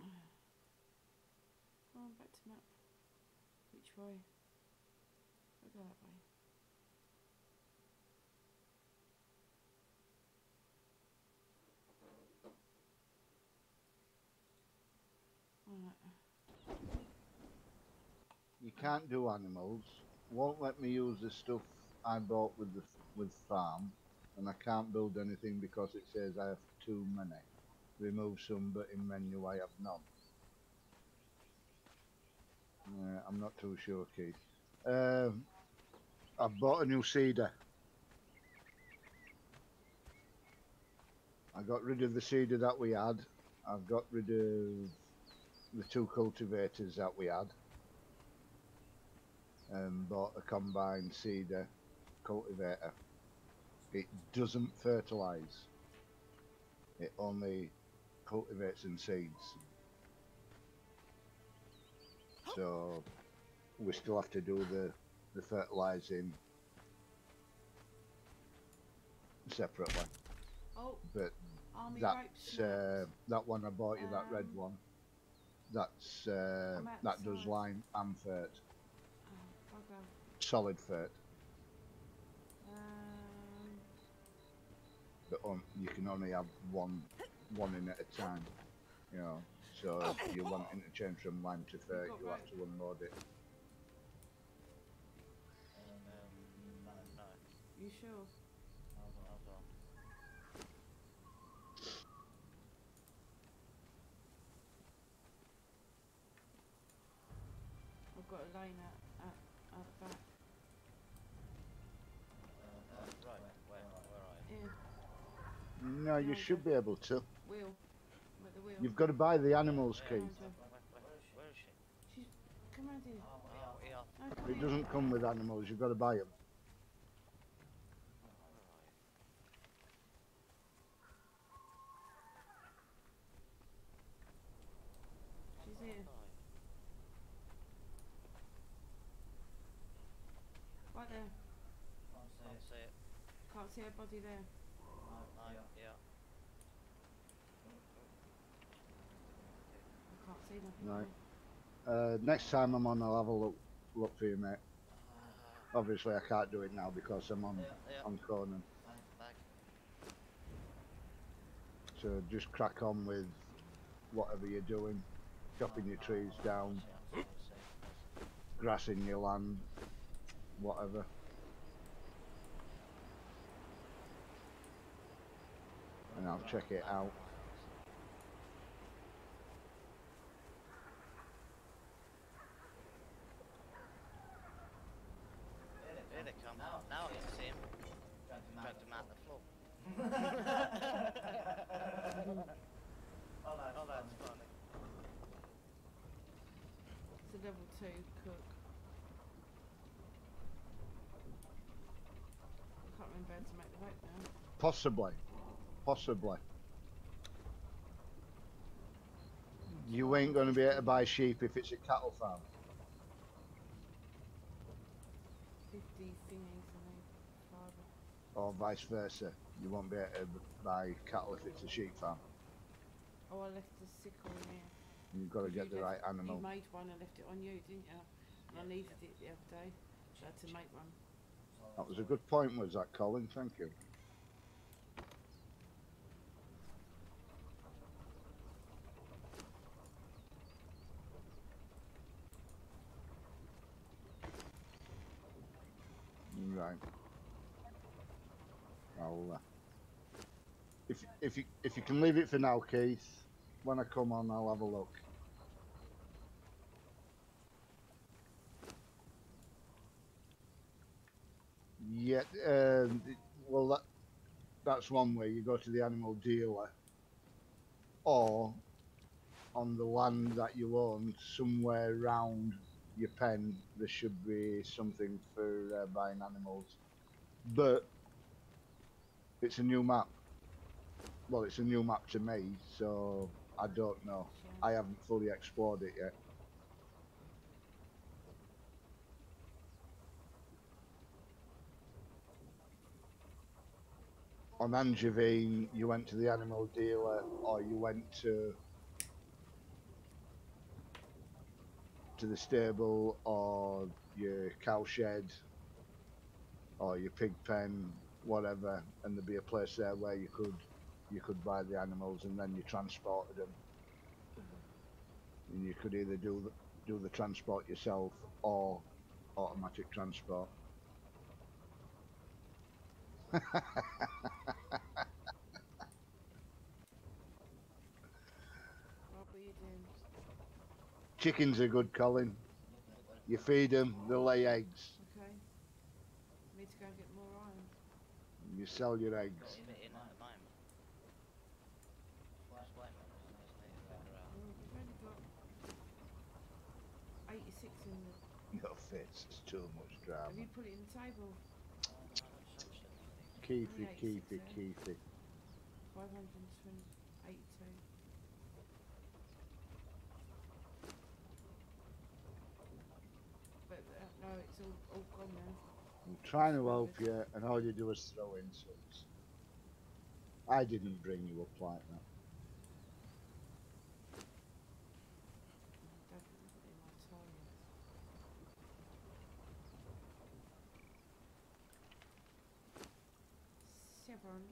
Oh. Come on, back to map. Which way? We'll go that way. Right. You can't do animals. Won't let me use the stuff I bought with the with farm, and I can't build anything because it says I have too many. Remove some, but in menu I have none. Uh, I'm not too sure, Keith. Um, I've bought a new seeder. I got rid of the seeder that we had. I've got rid of the two cultivators that we had and bought a combined seeder cultivator. It doesn't fertilise. It only cultivates and seeds. So we still have to do the the fertilising separately. Oh, But that's uh, that one I bought you, that red Um, one. That's uh, that does line and fert, Oh, solid fert, Um, but on, you can only have one one in at a time. You know, so if you want to change from lime to fert, got you have to unload it. Um, no, no. you sure? Hold on, hold on. I've got a line out, out, out the back. Right, where, where are you? Here, No, you Yeah, should be able to. wheel. Wheel. You've got to buy the animals, Where, Keith. where, where, where is she? She's come round here. Oh, yeah. No, oh, come It doesn't come with animals. You've got to buy them. Right there. Can't see it. Can't see her body there. No, yeah. I nothing. Right. Uh, next time I'm on, I'll have a look look for you, mate. Obviously, I can't do it now because I'm on Yeah. on Conan. So just crack on with whatever you're doing, chopping your trees down, See, I can't see. grassing your land, whatever. And I'll check it out. Here they come. Now I can see him. Dragged him out the floor. oh, that's funny. It's a level two cook. I can't remember how to make the rope now. Possibly, possibly. You ain't going to be able to buy sheep if it's a cattle farm. 50 thingies or vice versa. You won't be able to buy cattle if it's a sheep farm. Oh, I left the sickle in here. You've got to get the left- right animal. You made one and left it on you, didn't you? And I needed it the other day. So I had to make one. That was a good point, was that, Colin? Thank you. Right. I'll. Uh, if if you if you can leave it for now, Keith. When I come on, I'll have a look. Yeah, um, well, that that's one way. You go to the animal dealer, or on the land that you own, somewhere round your pen, there should be something for uh, buying animals. But it's a new map. Well, it's a new map to me, so I don't know. I haven't fully explored it yet. On Angevine, you went to the animal dealer, or you went to to the stable, or your cow shed, or your pig pen, whatever, and there'd be a place there where you could you could buy the animals, and then you transported them and you could either do the, do the transport yourself or automatic transport. what were you doing? Chickens are good, Colin. You feed them, they lay eggs. Okay. Need to go and get more iron. You sell your eggs. Got a bit in at the moment. Just wait a minute. Just need to figure out. Mm, We've only got 86 in the. No fits, it's too much Have you put it in the table? Keithy, Yeah, Keithy, 86, Keithy. 582. But uh, No, it's all, all gone now. I'm trying to help you, and all you do is throw insults. I didn't bring you up like that. Definitely my target. Seven.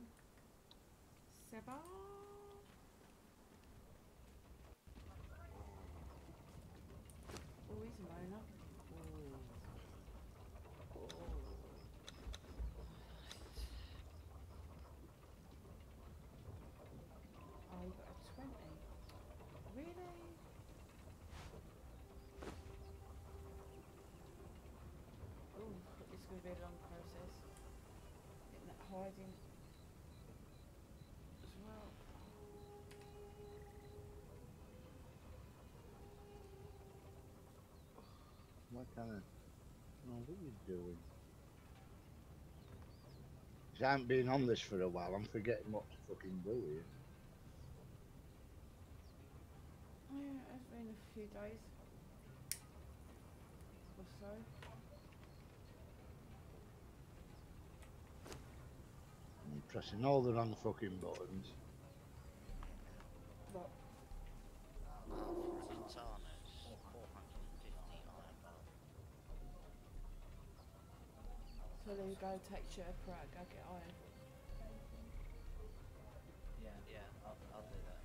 Seven. Oh, he's a miner. Oh. Oh, you got a 20. Really? Oh, it's going to be a long process. Getting that hiding as well. What kind of... Oh, what are you doing? 'Cause I haven't been on this for a while, I'm forgetting what to fucking do here. Oh, yeah, it's been a few days or so. I'm pressing all the wrong fucking buttons. But Alpha Titanus, 450 iron bar. So you go. Take per hour, go get iron. Yeah, Yeah. I'll, I'll do that.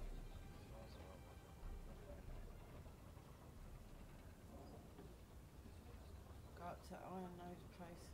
Go up to iron node place.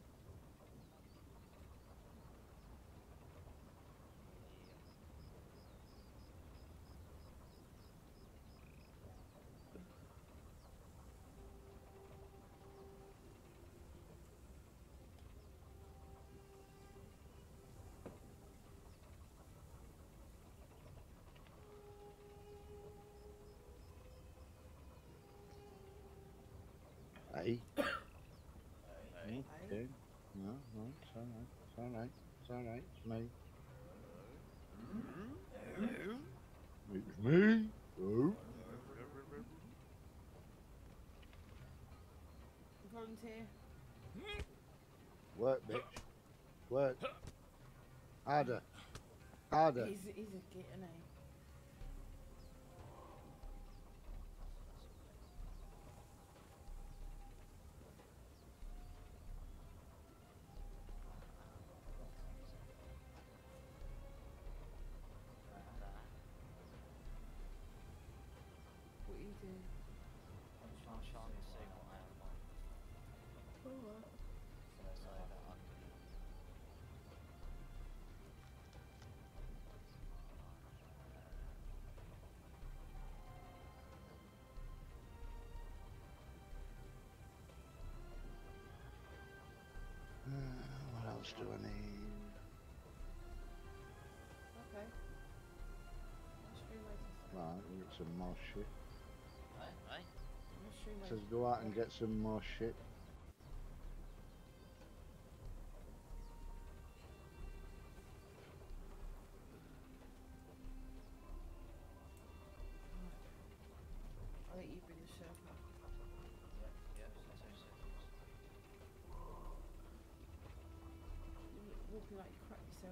Hey? Hey. Okay. No, no, it's alright. It's alright. It's alright. It's me. It's me. Oh. Volunteer. Work, bitch. Work. Harder. Harder. He's, he's a git, isn't what else do I need? Okay. Mushroom races. Right, we got some more shit. Hey? Mushroom Says go out and get some more shit. Like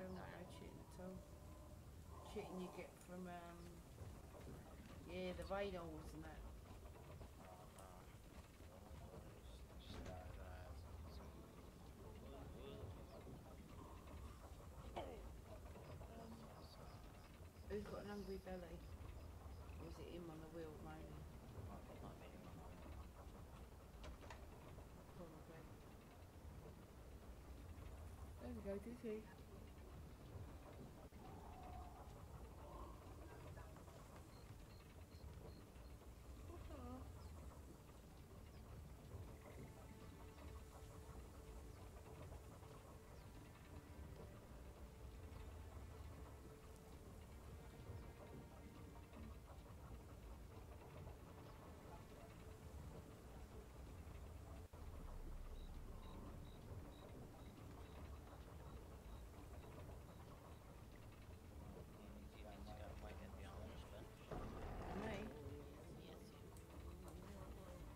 Chitin you get from um yeah, the radals and that. Who's got an hungry belly? Or is it him on the wheel moaning? Probably. There we go, did he? You need to go and wait at the arms bench. Me? Yes,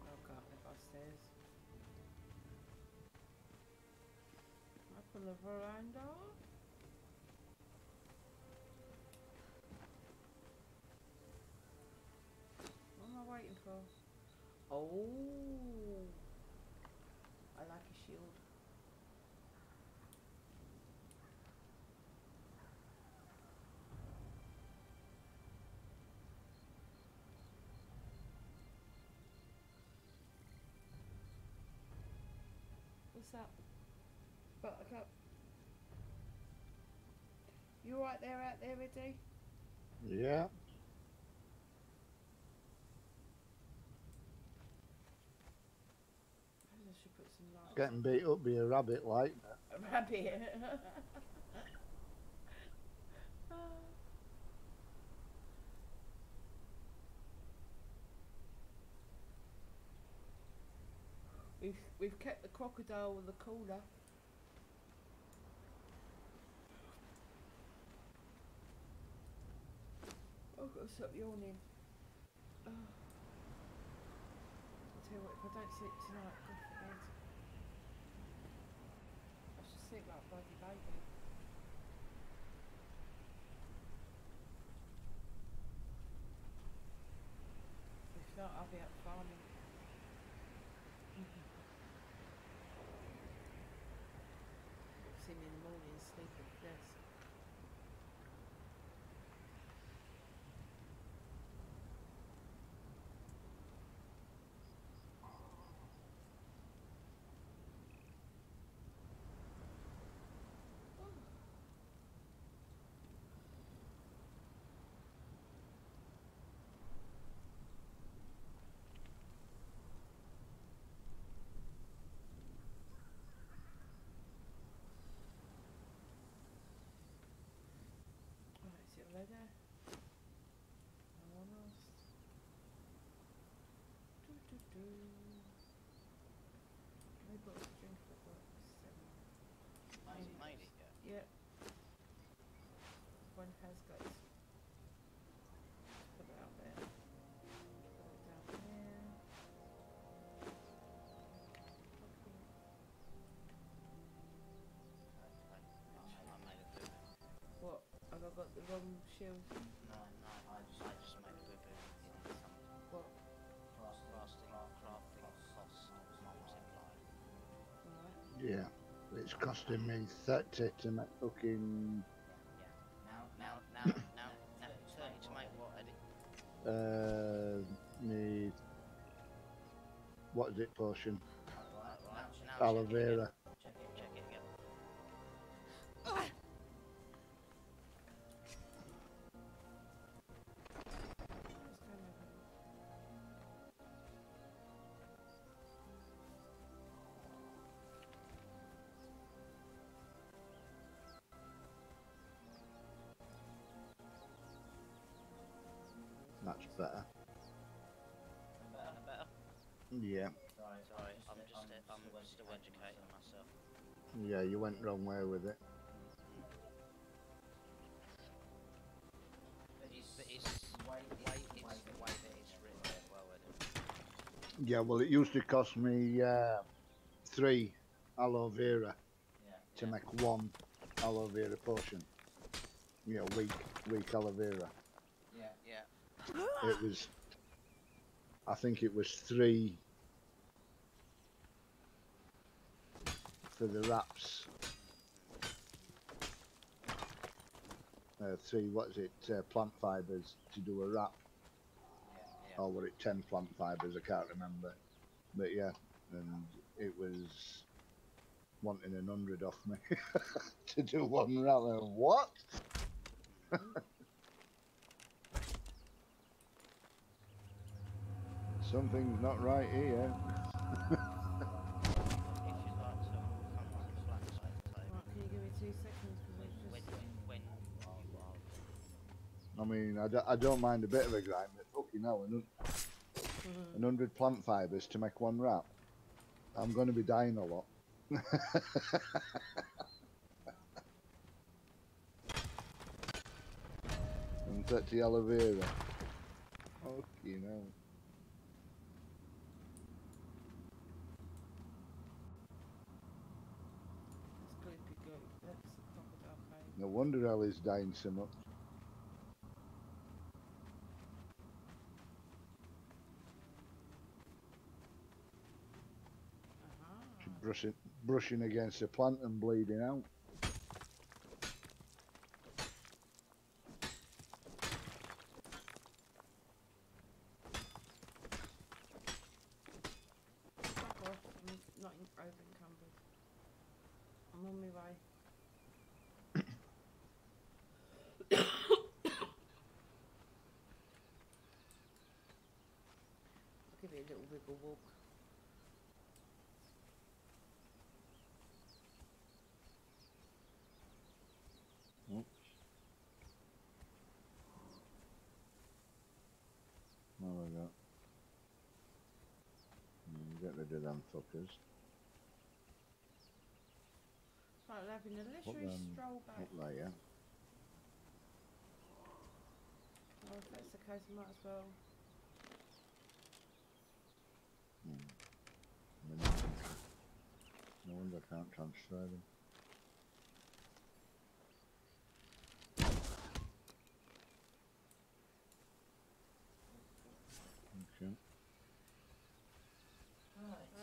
I can't live upstairs. Up on the veranda. What am I waiting for? Oh, I like a shield. What's up? Buttercup. You right there out there, Eddie? Yeah. I should put some lights. Getting beat up by a rabbit like that. A rabbit. we've we've kept the crocodile in the corner. I've got to stop yawning. Oh. I tell you what, if I don't sleep tonight, God forbid. I should sleep like a bloody baby. If not, I'll be up farming. See me in the morning, sleep at the desk. Right, is it ready? No one else. Do, do, do. Maybe I'll drink at work. Seven. Has it made it yet? Yep. One has. Just put it out there. Put it down. What? Have I got the wrong shield? No, no, I just, I just made a boo boo What? Yeah. It's costing me 30 to make fucking uh me what is it potion? Aloe vera. Went wrong way with it. But it's, but it's way, way, it's the way that it's written as well, Eddie. Yeah, well it used to cost me uh, three aloe vera to Yeah. make one aloe vera potion. You know, weak, weak aloe vera. Yeah. Yeah. It was, I think it was three for the wraps. Uh, three, what is it, uh, plant fibres to do a wrap. Yeah. or were it 10 plant fibres, I can't remember. But yeah, and it was wanting an hundred off me to do one rather. What? Something's not right here. If you'd like to come on the flat side table, Right, can you give me two seconds? when, Because when, I've just... when you are I mean, I, do, I don't mind a bit of a grind, but fucking hell, an, hun- an hundred plant fibres to make one wrap. I'm going to be dying a lot. and 30 aloe vera. Fucking hell. That's gloopy gloop. That's a crocodile cave. No wonder Ellie's dying so much. Brushing, brushing against a plant and bleeding out. Give it a little wiggle walk. What have I got? Of them fuckers. Right, we're having a leisurely them stroll back. Up there, yeah. Well, if that's the case, I might as well. Mm. Mean, no wonder I can't transfer them. Okay. Right.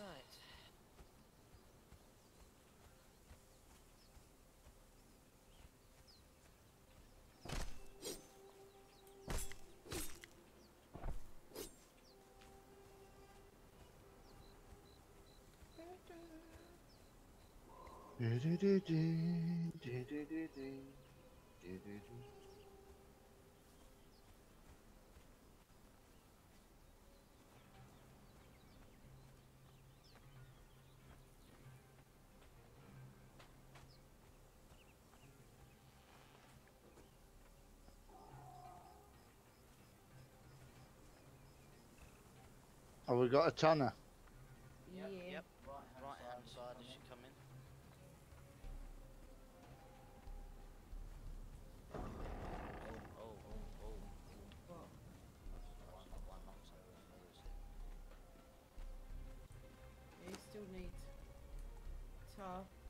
Oh, we got a tanner. Tar.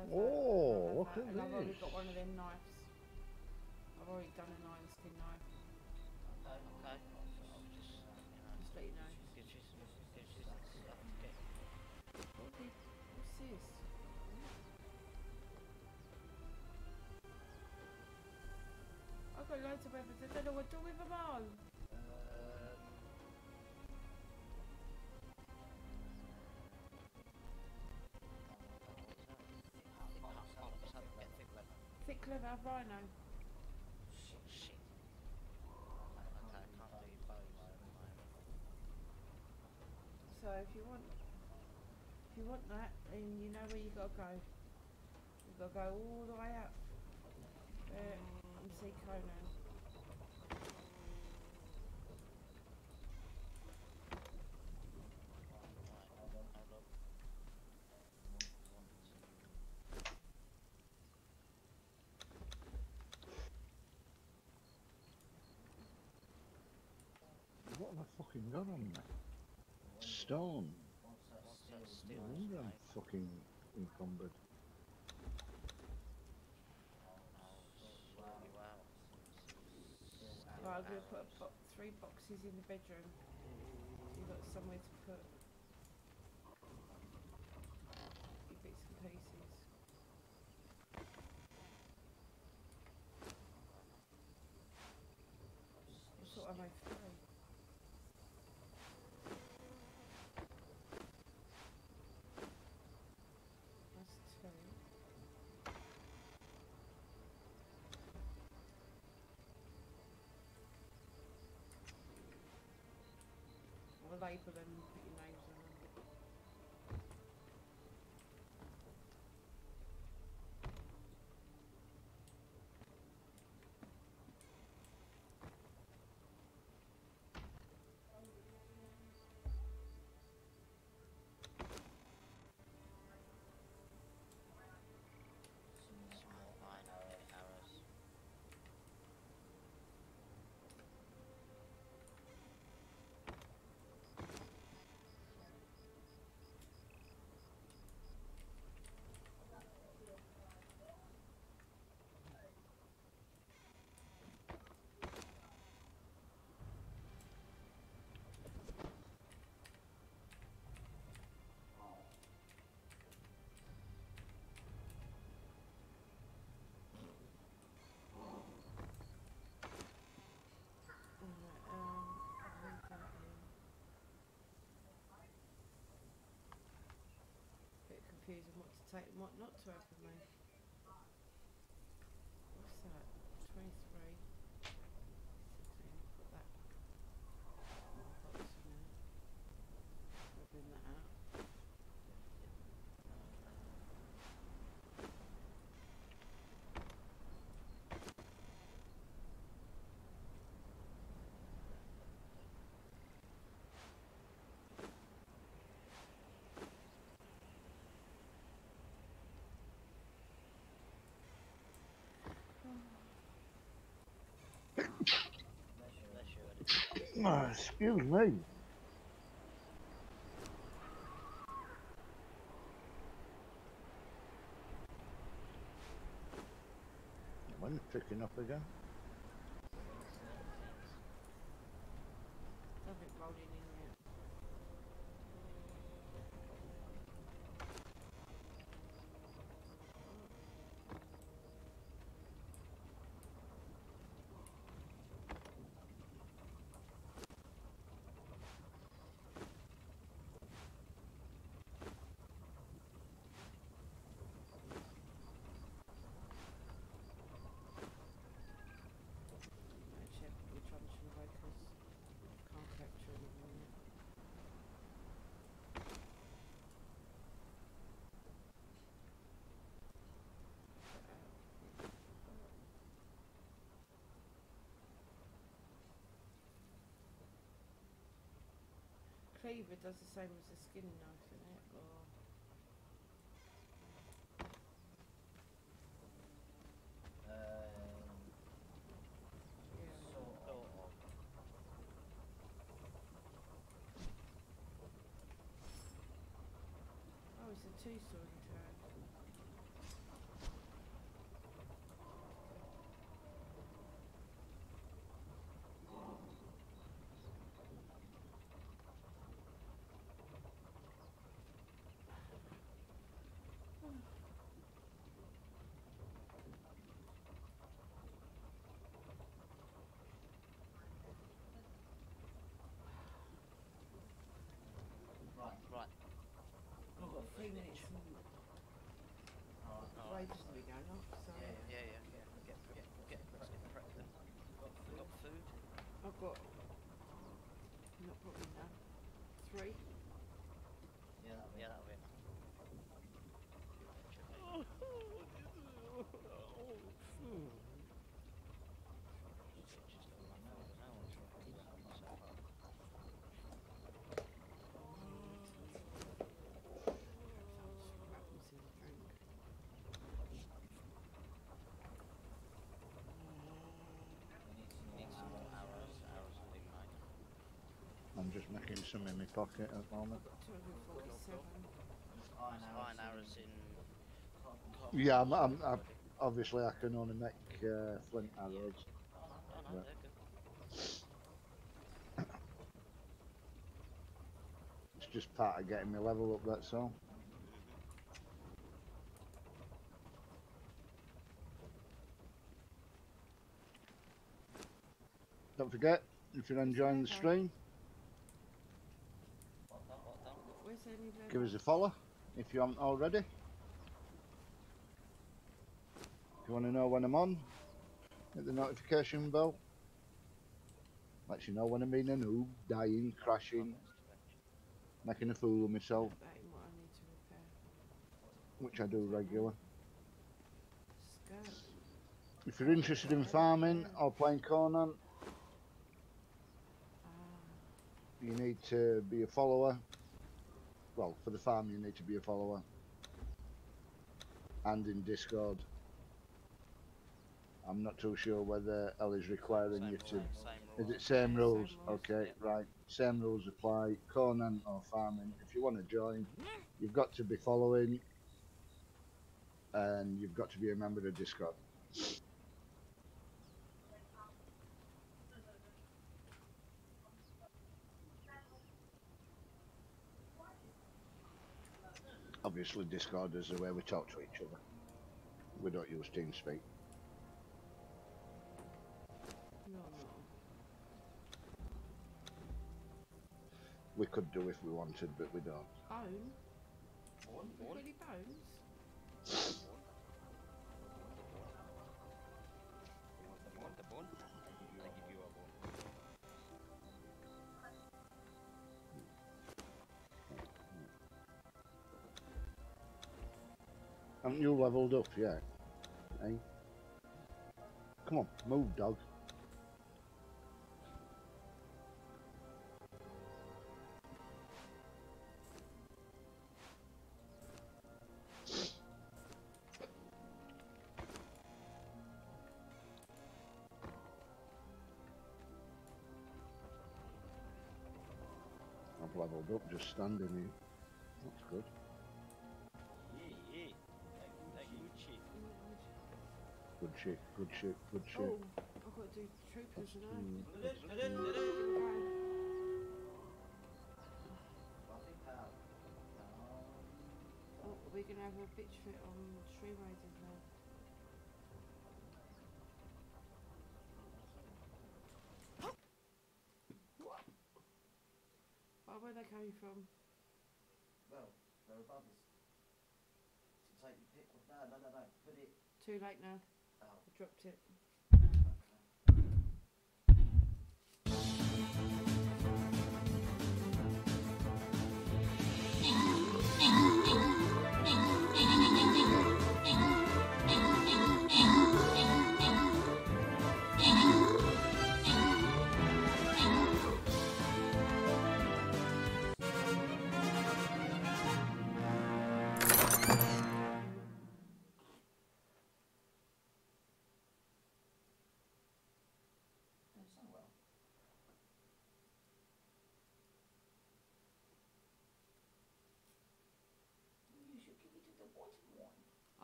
Uh, that. Oh, I'll have look that. at and I've already got one of them knives. I've already done an iron skin knife. Okay, okay. I'll just, you know, Just let you know. gives you, some- gives you some stuff. Okay. What did, what's this? I've got loads of weapons. I don't know what to do with them all. At the moment. So if you want, if you want that, then you know where you gotta go. You gotta go all the way up there and see Conan. Right, hold on. One, two. What have I fucking got on me? Stone. What's No wonder I'm fucking encumbered. I'll sort you out. some- some Right, I'm gonna put a bo- three boxes in the bedroom. So you've got somewhere to put your bits and pieces. I thought I made three. That's two. I'll label them and put your names on them. Some more iron arrows. Alright, um, I'll leave that in. Bit confusing what to take and what not to have with me. What's that? 23. 16. Put that in the box in there. I'll bin that out. Bless you, Eddie. Oh, excuse me. Wind's picking up again. Nothing rolling in yet. Actually, I put which one should I because I can't capture anything yet. Put out. Cleaver does the same as the skinning knife, isn't it? Or Um, yeah. sort Sort of. of. Oh, it's a two-sword tag. So Yeah, yeah, yeah. yeah. Get, get, get, let's get prepped then. Got food? I've got. Not probably now. Three. Yeah, that'll be Yeah, that'll be enough. Happens oh, oh, oh, in the drink. Need some more arrows, arrows will be mine. I'm just making some in my pocket at the moment. I've got 247. Iron Iron arrows. arrows in. Yeah, I'm, I'm, I'm obviously I can only make uh, flint arrows. Yeah. It's just part of getting my level up. That's all. Don't forget, if you're enjoying the stream, What done? What done? Where's any red give us a follow if you haven't already. If you want to know when I'm on, hit the notification bell. Lets you know when I'm being a noob, dying, crashing, making a fool of myself, in which I do regular. If you're interested in farming or playing Conan, you need to be a follower. Well, for the farm, you need to be a follower. And in Discord. I'm not too sure whether Ellie's requiring Same you to. same Is it same Yeah, rules? same rules, Okay, yeah. right. Same rules apply. Conan or farming. If you want to join, you've got to be following, and you've got to be a member of Discord. Obviously, Discord is the way we talk to each other. We don't use TeamSpeak. no, no. We could do if we wanted, but we don't. Bone? Born, You got born, any bones? Haven't you leveled up yet? Eh? Come on, move, dog. I've leveled up just standing here. Good shit, good shit. Oh, I've got to do troopers and I. Mm. Buffy power. Oh, we're gonna have a bitch fit on Stream Raiders now. Oh, where are they coming from? Well, they're above us. To take your pick. No, no, no, no. Put it. Too late now. Oh, dropped it.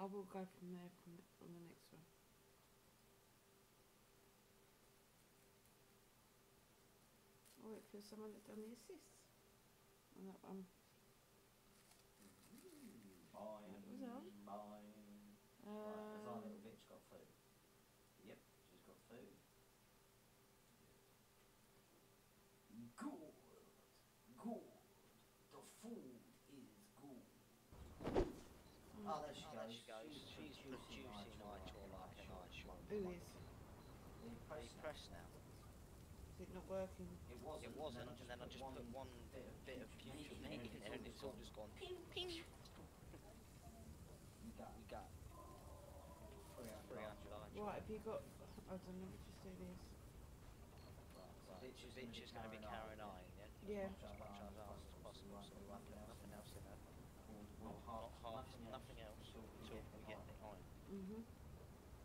I will go from there from on the next one. I'll wait for someone that's done the assists on that one. Mine. That was on. Mine. right, has our Um, little bitch got food? Yep, she's got food. Good. Good. The food is good. Oh, there she Oh, goes. there she goes. She's producing nice. Who is? The The press press now. Is it not working? It wasn't. It wasn't, and then I just put one bit of putrid make in there, and it's all just gone ping ping. You got We got three hundred. large. Right, have you got... Hold on, let me just do this. Which is which is going to be carrying on, yeah. Yeah. As much as ours as possible, so we won't put nothing else in there. Not half, nothing else until we get the iron. Mm-hmm.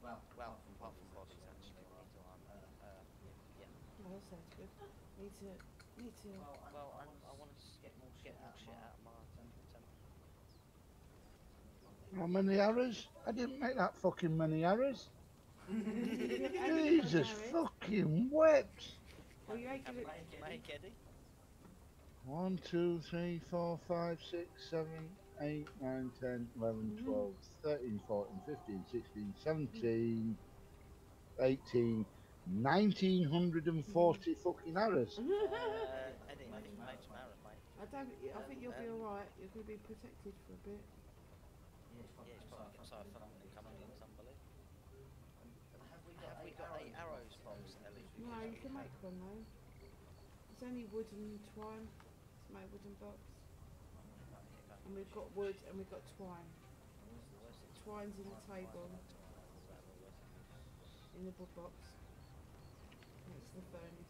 Well, Well, apart from bodies, actually, we need to iron. Uh, uh, yeah. Oh, that sounds good. Need to... Need to... Well, I, I want to get more shit out of my temple. How many arrows? I didn't make that fucking many arrows. Jesus fucking whips. Well, you ain't gonna... Make Eddie. One, two, three, four, five, six, seven, eight, nine, ten, eleven, Mhm. twelve, thirteen, fourteen, fifteen, sixteen, seventeen, eighteen, nineteen hundred and forty fucking arrows. Uh, I think you made some arrows, mate. I don't... I think you'll be alright. You're gonna be protected for a bit. yeah, it's Yeah, it's probably probably coming in somebody. Have we got, have we got eight arrows box, Ellie? No, you can make one though. It's only wood and twine. It's my wooden box. And we've got wood and we've got twine. Twine's in the table, in the wood box. The furnace.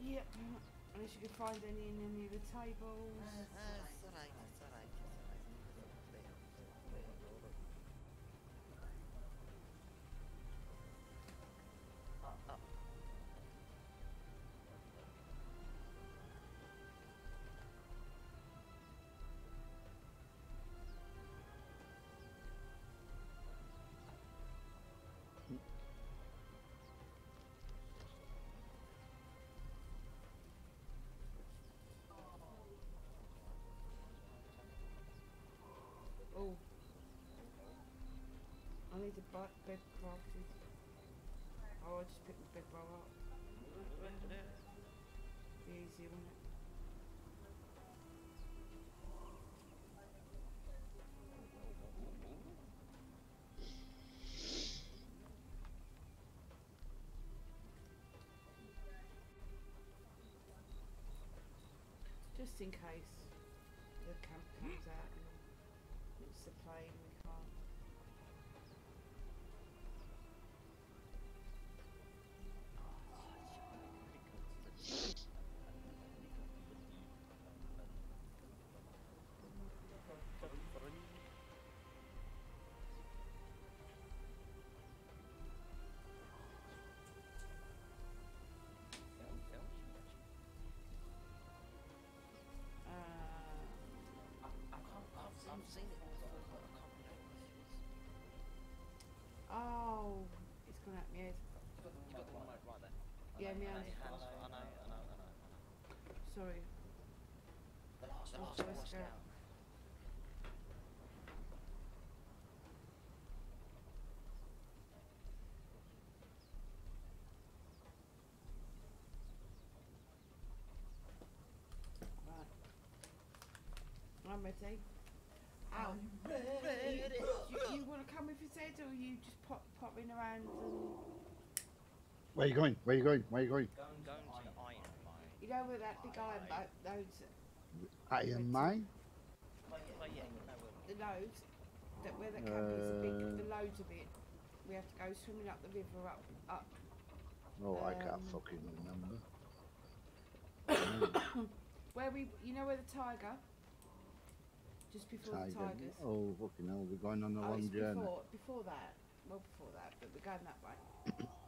Yep. Unless you can find any in any of the tables. That's alright, need a crafted. Oh, I'll just the bed roll up. Be easier, won't it? Just in case the camp comes out and it's the plane, right there. Yeah, my I hand. know, I know, I know, I know. Sorry. The last, the Oh, last Boy Boy Scout. Scout. Right. I'm ready. Ow. Ready. You, you want to come with your head or you just pop popping around and Where are you going? Where are you going? Where are you going? Going to iron mine. you know where that big iron boat, those Iron mine? But yeah, you know where the loads that where the camp is big, Uh. the loads of it. We have to go swimming up the river up up. Oh, I can't Um, fucking remember. Where we, you know where the tiger? Just before the Tiger. tigers. Oh, fucking hell, we're going on the Oh, long journey. before, before that. Well, before that, but we're going that way.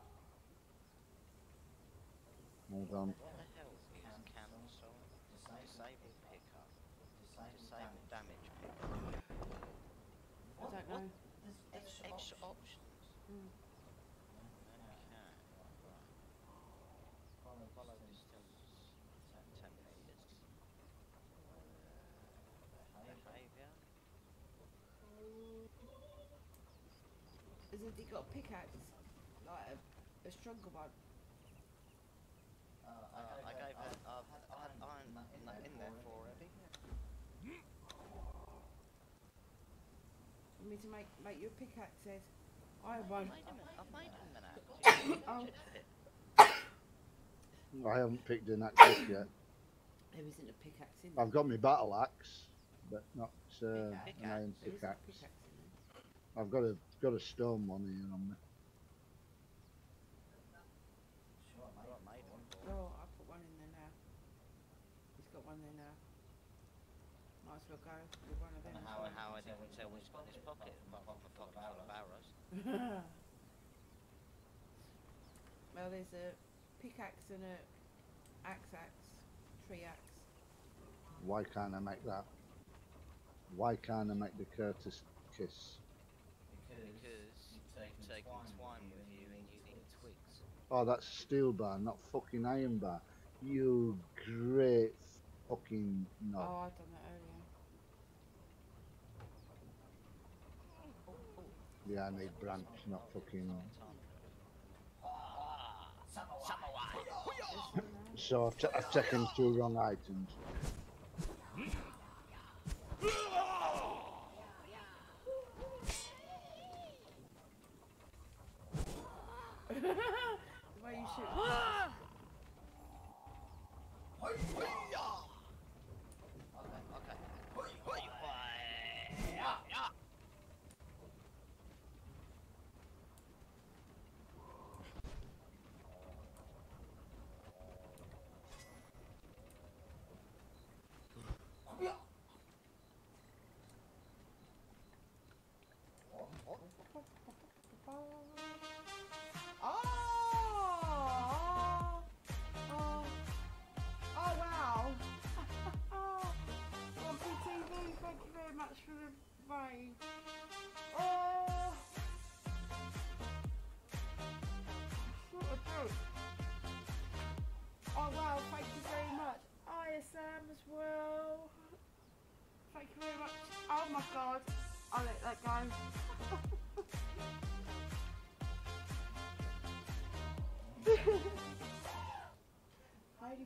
Well done. What the hell? Can cancel, disable pickup, disable damage pickup. I don't know. There's extra, extra options. Mm. Isn't he got a pickaxe? Like a, a stronger one? Uh, Uh, I gave her. I've had iron nut in there for already. For me to make make you a pickaxe, I have one. Wait a minute. I've made them then. actually. Checked it. I haven't picked an axe up yet. There isn't a pickaxe in there. I've got my battle axe, but not uh, Pickaxe. an iron There isn't a pickaxe. pickaxe. I've got a got a stone one here on me. Sure, mate. Well, I made them for. Oh, I'll put one in there now. He's got one there now. Might as well go with one of them. And as how well. And how I didn't tell he's got in his pocket, apart from a pocket full of arrows. well, there's a pickaxe and a axe axe, tree axe. Why can't I make that? Why can't I make the Curtis kiss? Because, Because you've you've taken taken twine twine with you and you need twigs. Oh, that's steel bar, not fucking iron bar. You great fucking oh, knob. Oh, I done that earlier. Oh, oh, Yeah, I need branch, not fucking. time. Samurai! So I've, t- I've taken two wrong items. the way you shoot.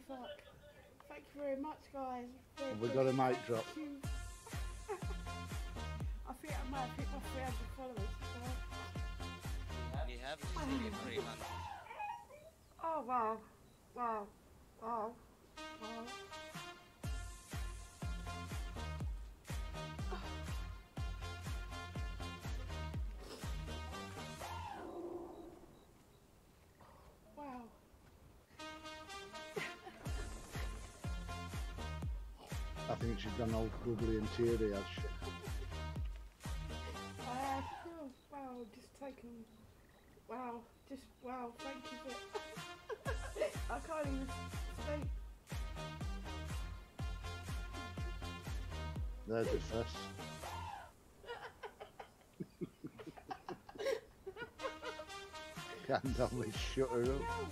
fuck. Thank you very much, guys. Very Have we got a brilliant. mic drop? I think I might have hit my 300 followers. so- You have just hit your 300. Oh, wow. Wow. Wow. Wow. Wow. She's gone all googly and teary as she. I oh, wow, just taken, wow, just, wow, thank you for, I can't even speak. There's the first. Can't only shut her up. Wow,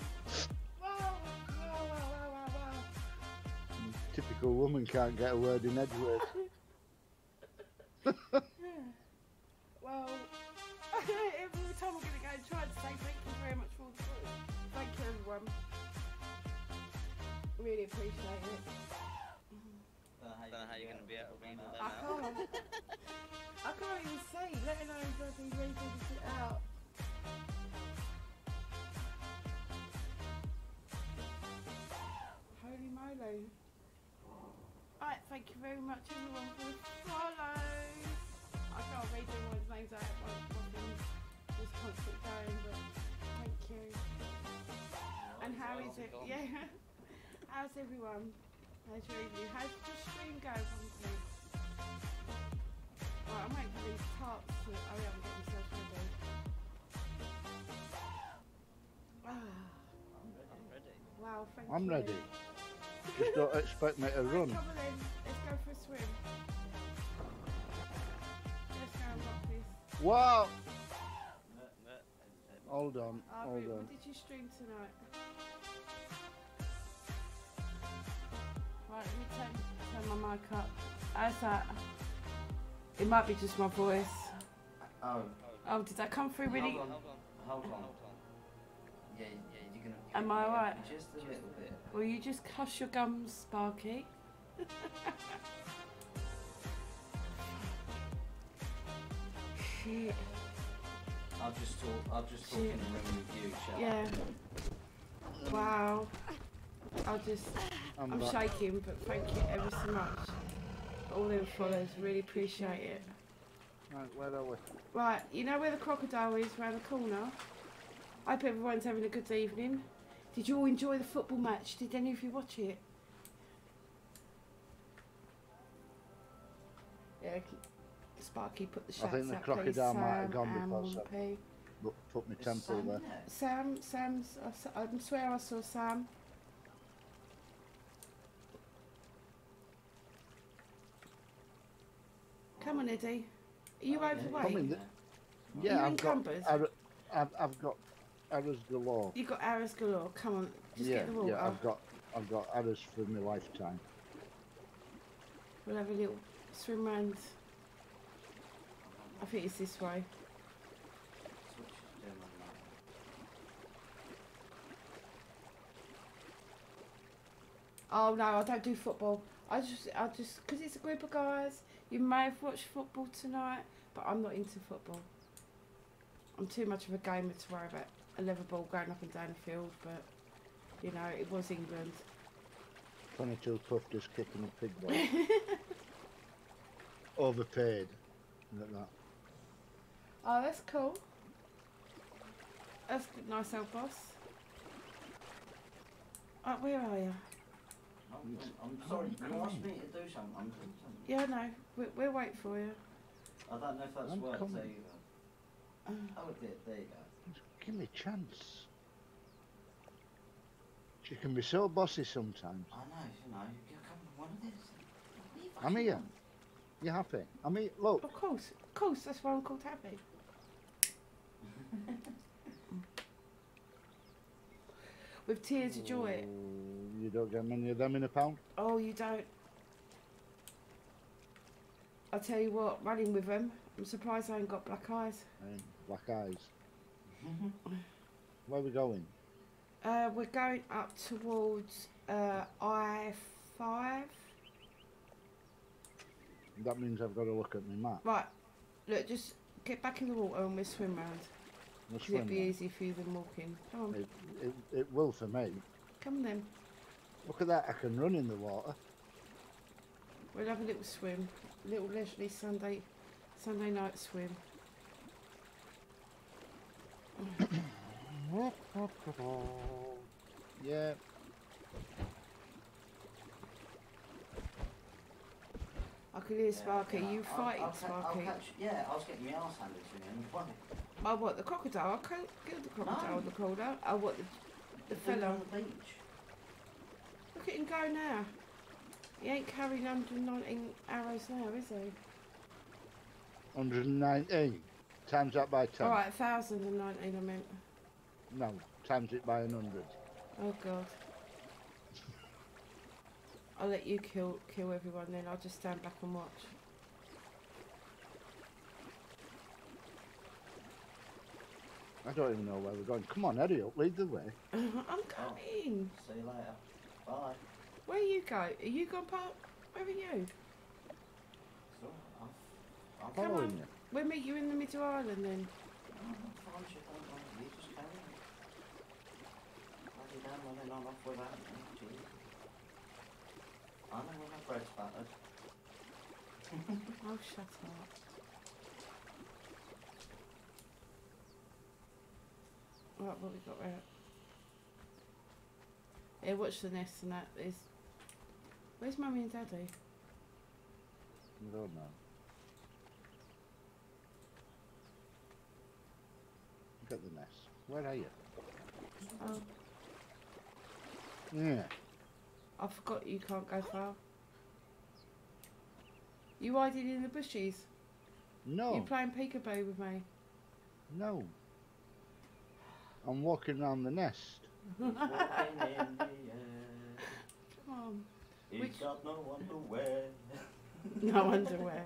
Typical woman can't get a word in edgeways. Well, every time I'm going to go and try to say thank you very much for all the support. Thank you, everyone. Really appreciate it. I don't know how you're going to be able to read all I that out. can't. I can't even see, let alone bloody reading it out. Holy moly. Alright, thank you very much everyone for the follow. I can't read everyone's names out, my, my thing's just constantly going, but thank you. And how is it? Yeah. How's everyone? How's your evening? How's the stream go, Pumpkin? Right, I'm waiting for these tarts to hurry up and get themselves ready. Ah, I'm ready. wow, thank I'm you. ready. Just don't expect me to Right, run. come on then, let's go for a swim. Let's go and rock this. Wow! Hold on, Arby, hold on. what did you stream tonight? Right, let me turn, turn my mic up. How's that? It might be just my voice. Oh, Oh, did that come through really? Hold on. Hold on. Hold on. Hold on. Yeah, yeah, you're gonna. Am I gonna right? Just a little bit. Will you just cuss your gums, Sparky? Shit. I'll just talk. I'll just talk Shit. in the room with you, shall I? Yeah. Wow. I'll just. I'm I'm shaking, but thank you ever so much. for All them followers really appreciate it. Right, where are we? Right, you know where the crocodile is round the corner? I hope everyone's having a good evening. Did you all enjoy the football match? Did any of you watch it? Yeah, Sparky put the I think the crocodile please. might have gone Am, before Sam. Look, put my temple Sam there. there? Sam, Sam's. I s- I swear I saw Sam. Come on, Eddie. Are you Oh, yeah, overweight? Come in, yeah. Yeah, you I've got, encumbered? ar- I've, I've got arrows galore. You got arrows galore. Come on, just yeah, get the water. yeah, I've got, I've got arrows for my lifetime. We'll have a little swim round. I think it's this way. That's what she's doing on that. Oh no, I don't do football. I just, I just, because it's a group of guys. You may have watched football tonight, but I'm not into football. I'm too much of a gamer to worry about a leather ball going up and down the field. But you know, it was England. 22 puff just kicking a pig ball. Overpaid. Look at that. Oh, that's cool. That's good, nice old boss. Uh, where are you? I'm, I'm sorry. You asked me to do something. I'm doing something. Yeah, no, we, we'll wait for you. I don't know if that's I'm worked coming. either. Uh, Oh, it did. There you go. Give me a chance. She can be so bossy sometimes. I know. You know. You come to one of these. What I'm here. on? You happy? I mean, look. of course, of course, that's why I'm called Happy. With tears of joy. Oh, You don't get many of them in a pound? Oh, you don't. I'll tell you what, running with them, I'm surprised I ain't got black eyes. Eh, black eyes. Where are we going? Uh, we're going up towards uh, I5. That means I've got to look at my map. Right, look, just get back in the water and we'll swim round. We'll swim It'll be easy for you than walking. Come on, It, it, it will for me. come on then. Look at that, I can run in the water. We'll have a little swim, A little leisurely Sunday, Sunday night swim. Yeah, I can hear Sparky. Yeah, You I'll- fighting, I'll, I'll Sparky? catch, yeah, I was getting my arse handed to me. And what? Oh, what the crocodile? I can't kill the crocodile. No. The crocodile. Oh, what the, the thing fella? on the beach. Look at him go now. He ain't carrying 119 arrows now, is he? 119. Times that by 10. All right, 1,019 I meant. No, times it by 100. Oh God. I'll let you kill kill everyone then. I'll just stand back and watch. I don't even know where we're going. Come on, hurry up, lead the way. I'm coming. Oh, see you later. Bye. Where you go? Are you gone park? Where are you? So, I'll, I'll Come Following on. you. We'll meet you in the middle island then. I know when my bread's battered. Oh, shut up. Right, what we got there? Yeah, watch the nest and that. Is where's mummy and daddy? I don't know. Look at the nest. Where are you? Oh, Yeah. I forgot you can't go far. You hiding in the bushes? No. You No, playing peekaboo with me? no. I'm walking around the nest. Walking in the air. Come on. He's Which- got no underwear. No underwear.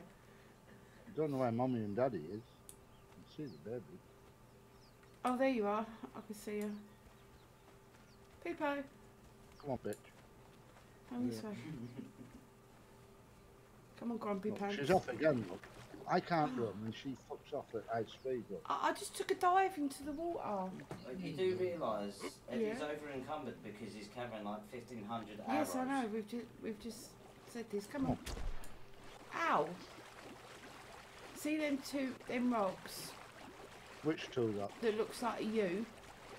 Don't know where mommy and daddy is. see the baby. Oh, there you are. I can see you. Peepo, Come on, bitch. come this way. Come on, Grumpy Look, Pants. she's off again, look. I can't run and she fucks off at high speed, look. I, I just took a dive into the water. You do realise Eddie's Yeah. over encumbered because he's carrying like 1500 arrows. Yes, I know. We've just we've just said this. Come on. Ow. See them two them rocks Which two that? that looks like you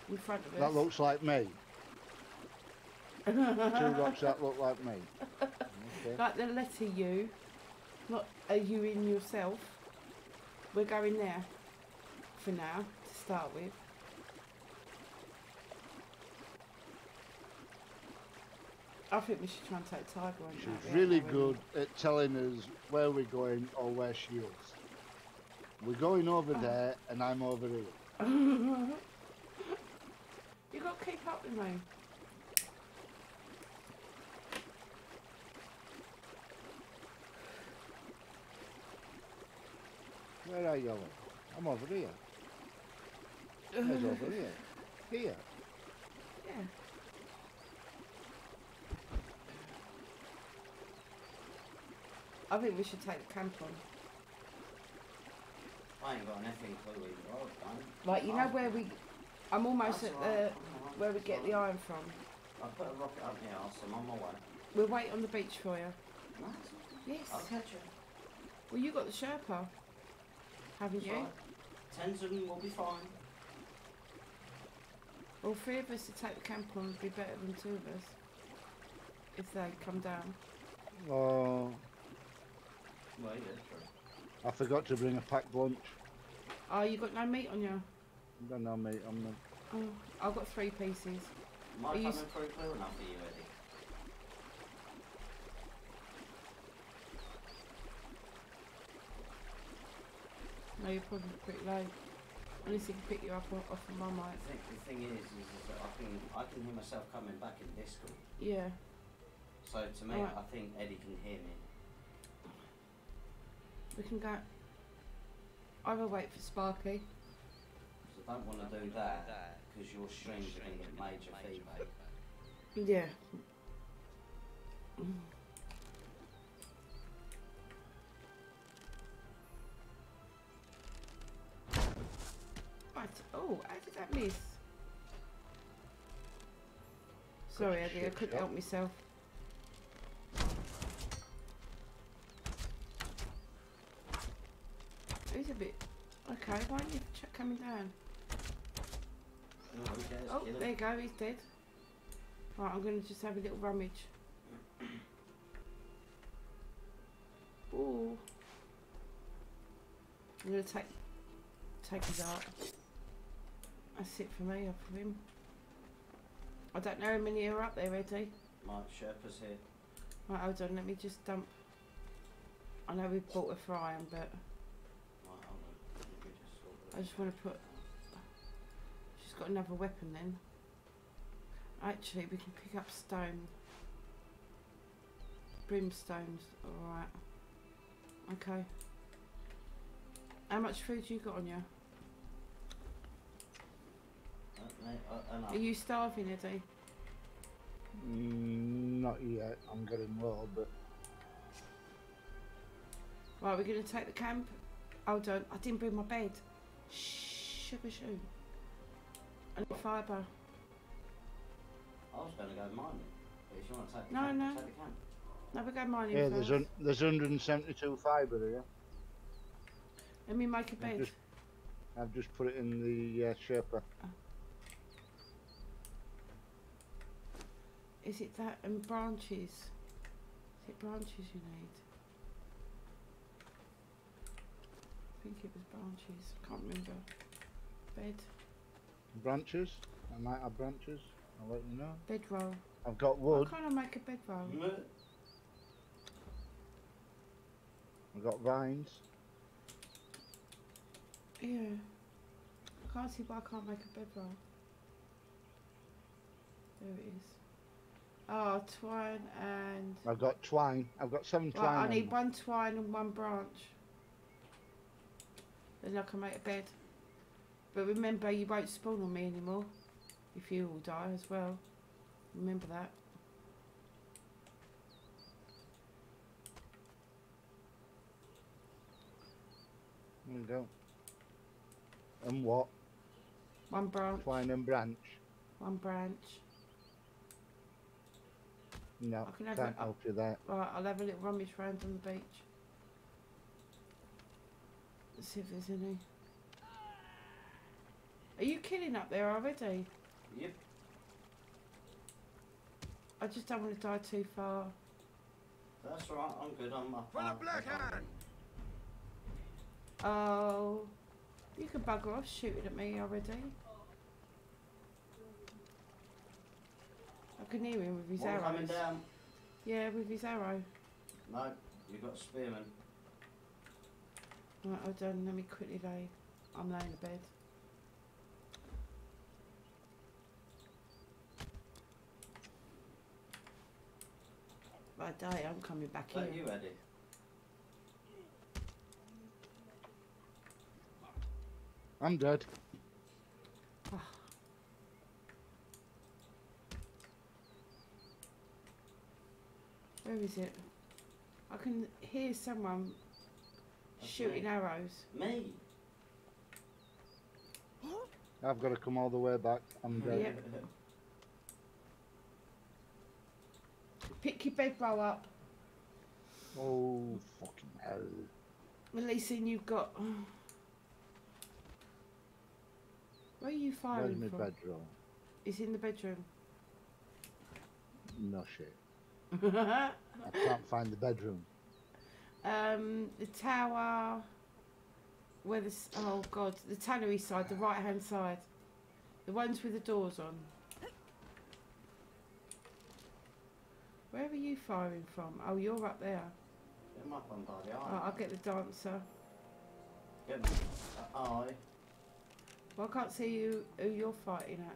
in front of us. That looks like me. Two rocks that look like me. Okay. like the letter U, not a U in yourself. We're going there for now to start with. I think we should try and take Tiger on She's really good at telling us where we're going or where she is. We're going over Oh. there and I'm over here. you got to keep up with me. Where are you going? I'm over here. Where's over here? Here. Yeah. I think we should take the camp on. I ain't got anything clue either. Oh, fine. Like you know where we, I'm almost that's at the I'm where we get the iron from. I put a rocket up my arse. I'm on my way. We'll wait on the beach for you. Nice. Yes. I'll catch you. Well, you got the Sherpa, haven't you? Fine. Tenzin will be fine. Well, three of us to take the camp on would be better than two of us. If they come down. Oh, Well, yeah, true. I forgot to bring a packed lunch. Oh, you got no meat on you? Don't know, mate. I'm not. Oh, I've got three pieces. Am Are you coming s- through clear enough for you, Eddie? No, you're probably pretty low. Unless he can pick you up off of my I mic. think the thing is, is, is that I can I can hear myself coming back in Discord. Yeah. So to me, Alright. I think Eddie can hear me. We can go. I will wait for Sparky. So I don't want to do that because your streams are going to get major feedback. Yeah. Mm. Oh, how did that miss? Sorry, Eddie, I couldn't help myself. He's a bit. Okay, why aren't you coming down? Oh. Oh, there you go, he's dead. Right, I'm going to just have a little rummage. Ooh. I'm going to take take his art. That's it for me, off of him. I don't know how many are up there, Eddie. Mike Sherpa's here. Right, hold on, let me just dump. I know we've bought a fry but Right, hold on. Let me just sort I just want to put. She's got another weapon then. Actually, we can pick up stone. Brimstones, alright. Okay. How much food you got on you? Mate, enough. Are you starving, Eddie? Mm, not yet. I'm getting well, but Right, we're going to take the camp. Hold on, I didn't bring my bed. Shh, sugar shoe. And fibre. I was going to go mining. But if you want to take the No, camp, no. take the camp. No, we're going mining yeah, first. there's un- there's 172 fibre here. Let me make a I've bed. just, I've just put it in the uh, Sherpa. Is it that and branches? Is it branches you need? I think it was branches. Can't remember. Bed. Branches. I might have branches. I'll let you know. Bedroll. I've got Why wood. can't I make a bedroll? Mm. I've got vines. Yeah. I can't see why I can't make a bedroll. There it is. Oh, twine and. I've got twine. I've got seven twine. Right, I need me. one twine and one branch. Then I can make a bed. But remember, you won't spawn on me anymore if you all die as well. Remember that. You go. And what? One branch, Twine and branch? one branch. No, I can have can't up. help you there. Right, I'll have a little rummage round on the beach. Let's see if there's any. Are you killing up there already? Yep. I just don't want to die too far. That's right, I'm good. I'm up. For the Black Hand! Oh, you can bugger off shooting at me already. I can hear him with his One coming arrows. down. Yeah, with his arrow. No, you've got spearman. Right, hold on, let me quickly lay. I'm laying in bed. If I die, I'm coming back Is that here. you, Eddie? I'm dead. Ah. Where is it? I can hear someone That's shooting me. arrows. Me. I've got to come all the way back. I'm dead. Yep. Pick your bedroll up. Oh, fucking hell. At least then you've got. Where are you Where's firing my from? bedroll? It's in the bedroom. No shit. I can't find the bedroom. Um, the tower. Where the oh god, the tannery side, the right hand side, the ones with the doors on. Where are you firing from? Oh, you're up there. Get him up on by the Oh, eye. I'll get the dancer. Get him. Uh, eye. Well, I can't see you who you're fighting at.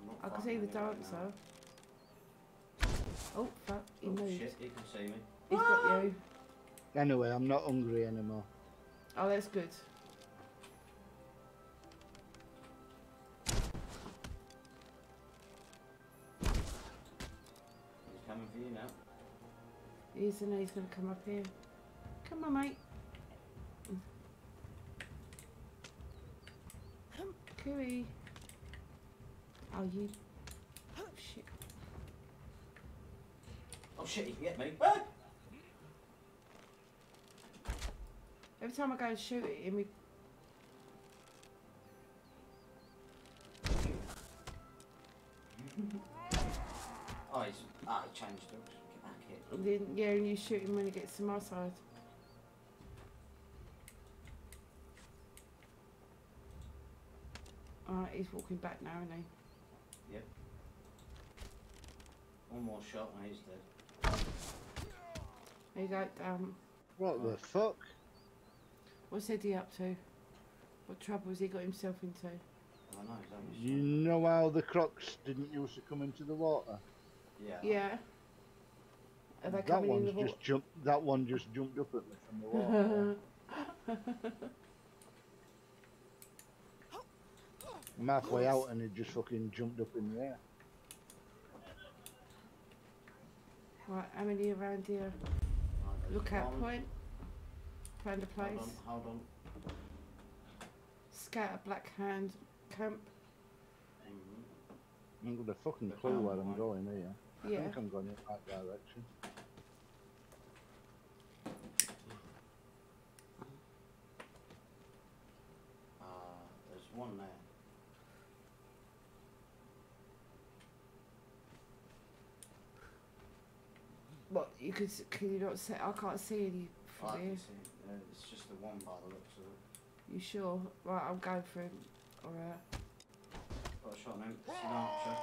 I'm not I can see the anyone right dancer. Oh fuck, he Oh, moved. shit, he can see me. He's got you. Anyway, I'm not hungry anymore. Oh, that's good. He's coming for you now. He's and he's gonna come up here. Come on, mate. Cooey. Oh, you. Oh, shit. Oh shit, he can get me. Ah! Every time I go and shoot it, him, he Oh, he's. Ah, he changed it. Get back here. then, yeah, and you shoot him when he gets to my side. Alright, he's walking back now, isn't he? Yep. One more shot and he's dead. There you go, um, What the fuck? What's Eddie up to? What trouble has he got himself into? I know, he's only You know how the crocs didn't used to come into the water? Yeah. Yeah. Are they that coming in one's the just jumped. That one just jumped up at me from the water. I'm halfway out and it just fucking jumped up in the air. Right, how many around here? Right, Look out point. Found a Hold place. on, hold on. Scatter black hand camp. I haven't got a fucking clue where I'm going here. I Yeah. think I'm going in the right direction. Ah, there's one there. What you could? Can you not see? I can't see any Oh, I from here. Can. Uh, it's just the one by the looks of it. You sure? Right, I'm going for him. Alright. Got a shot on him. It's an archer.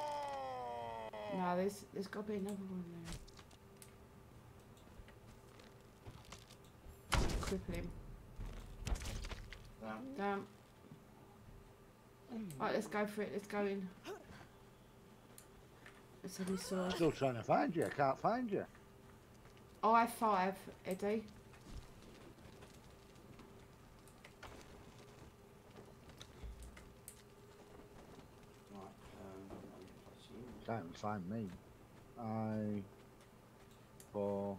No, there's there's got to be another one there. Cripple him. Down. Damn. Right, let's go for it. Let's go in. Let's have his sword. Still trying to find you. I can't find you. I five, Eddie. Can't find me. I for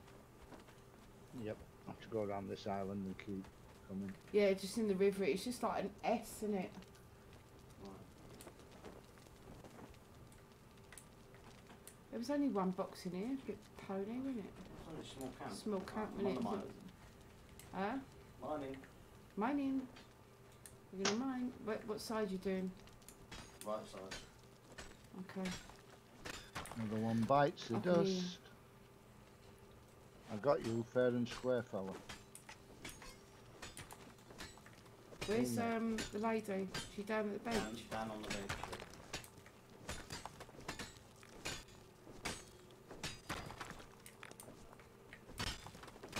Yep. I have to go around this island and keep coming. Yeah, just in the river. It's just like an S, isn't it? There was only one box in here. A bit pony, wasn't it? It's only a small camp. Small camp, Mine- innit? It's mine- not- Huh? Mining. Mining. You're gonna mine. What, what side are you doing? Right side. Okay. Another one bites the I can hear. dust. I got you, fair and square fella. Where's um the lady? She down at the Down, bench. down on the bench.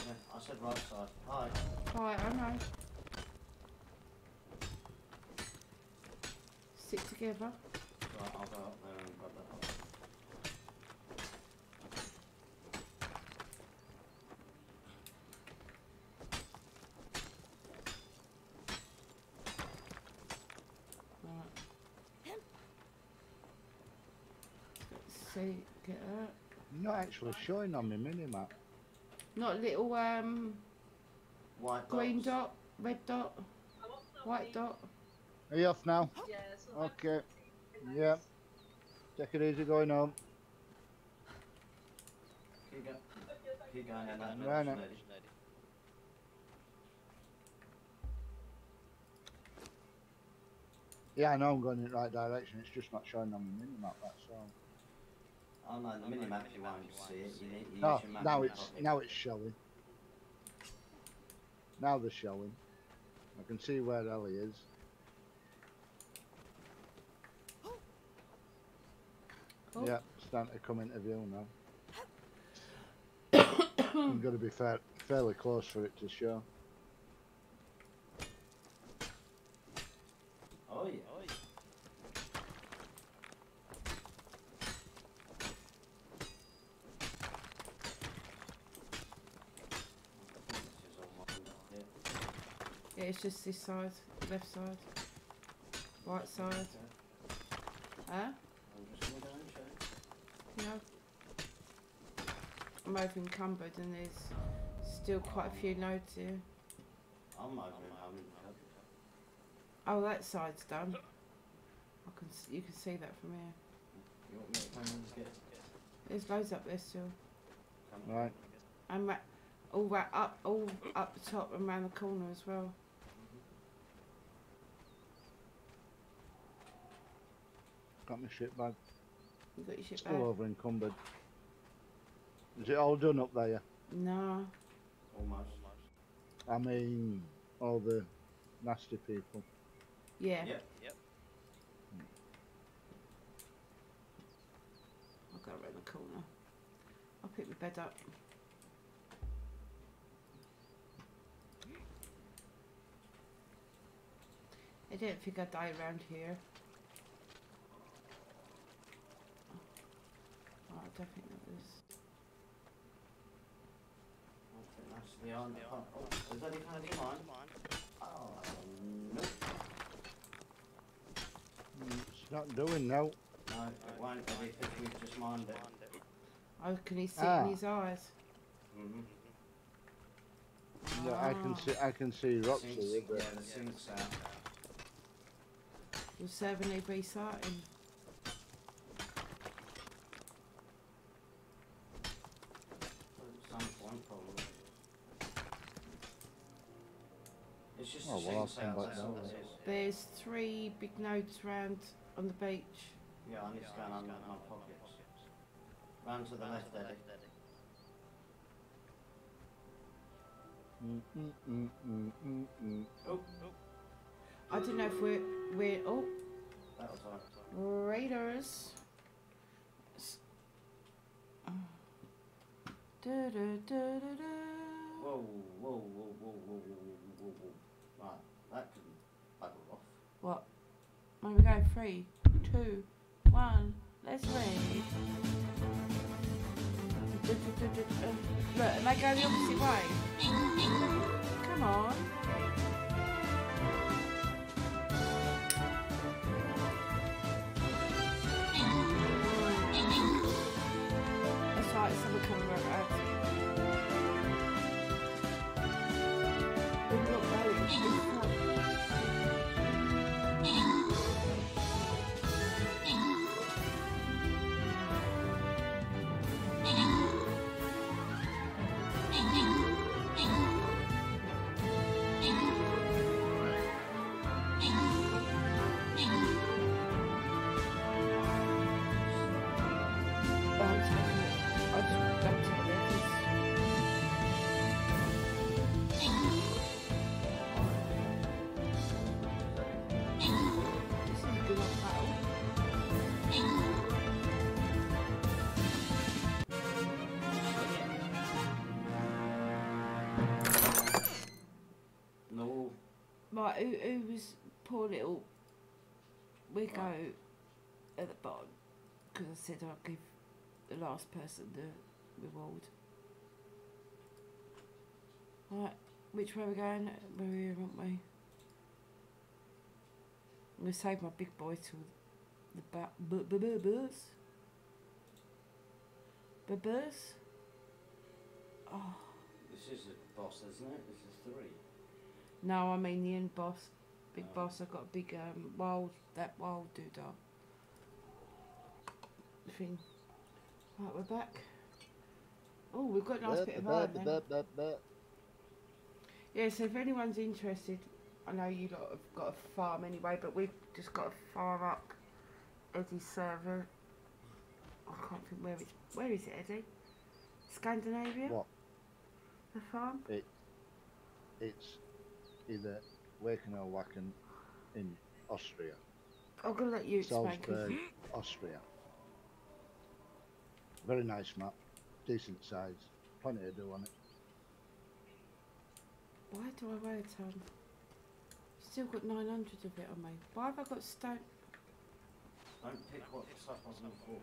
Yeah, I said right side. Hi. Hi, I know. Stick together. Right, I'll go up there and grab that up. Right. Let's see, get that. Not actually showing on my minimap. Not a little um White green dots. dot, red dot, I'm off now, white mate. dot. Are you off now? Yeah, it's. Okay. Thanks. Yeah. Take it easy going home. Keep, go- Okay, thank keep you. going in that No, direction, no. lady. Yeah, I know I'm going in the right direction. It's just not showing on my minimap. That's all. Oh no, the mini map you won't see it. You need you No, use oh, your map now it's public. now it's showing. Now they're showing. I can see where Ellie is. Cool. Yeah, starting to come into view now. I'm going to be fair, fairly close for it to show. Oh yeah. This is all mine up here. Yeah, it's just this side, left side, right side. Huh? I'm just gonna go and show you. Yeah. I'm over encumbered and there's still quite a few nodes here. I'm over. Oh, that side's done. I can you can see that from here. You want me to come and get? There's loads up there still. Right. And all up, all up the top and round the corner as well. Got my shit bag. You got your shit Still back? over encumbered. Is it all done up there? No. Almost. I mean, all the nasty people. Yeah. Yep. I'll go around the corner. I'll pick my bed up. I don't think I die around here. definitely not this. It's not doing now. No, it won't, we've just mined it. Oh, can he see ah. in his eyes? Mm -hmm. No, ah. I can ah. see, I can see rocks sinks, here, but... Yeah, the sink's out. Will 7 be starting? Oh, well, I'll send back down. There's three big notes round on the beach. Yeah, I need to scan on my pockets. Round to the left, Eddie. Mm, mm, mm, oh, oh. I don't know if we're we're oh Raiders. Uh. Whoa, whoa, whoa, whoa, whoa, whoa, whoa, whoa. That can bugger off. What? When we go three, two, one. Let's read. Look, and they go the opposite way. Come on. Little Wiggo Right. at the bottom? Because I said I'd give the last person the reward. Right, which way are we going? We're here, aren't we? I'm going to save my big boy till the ba- bu- bu- bu- bus. Bu- bus? Oh, This is a boss, isn't it? This is three. no, I mean the end boss. Big boss, I've got a big um, wild, that wild doodah thing. Right, we're back. Oh, we've got a nice bit of iron then. Yeah, so if anyone's interested, I know you lot have got a farm anyway, but we've just got a farm up Eddie's server. I can't think where it's. Where is it, Eddie? Scandinavia? What? The farm? It, It's either Waken or Wacken in Austria. I'm gonna let you explain. 'cause- Salzburg, Austria. Very nice map, decent size, plenty to do on it. Why do I wear a ton? Still got 900 of it on me. Why have I got stone? Don't pick what stuff was on the floor.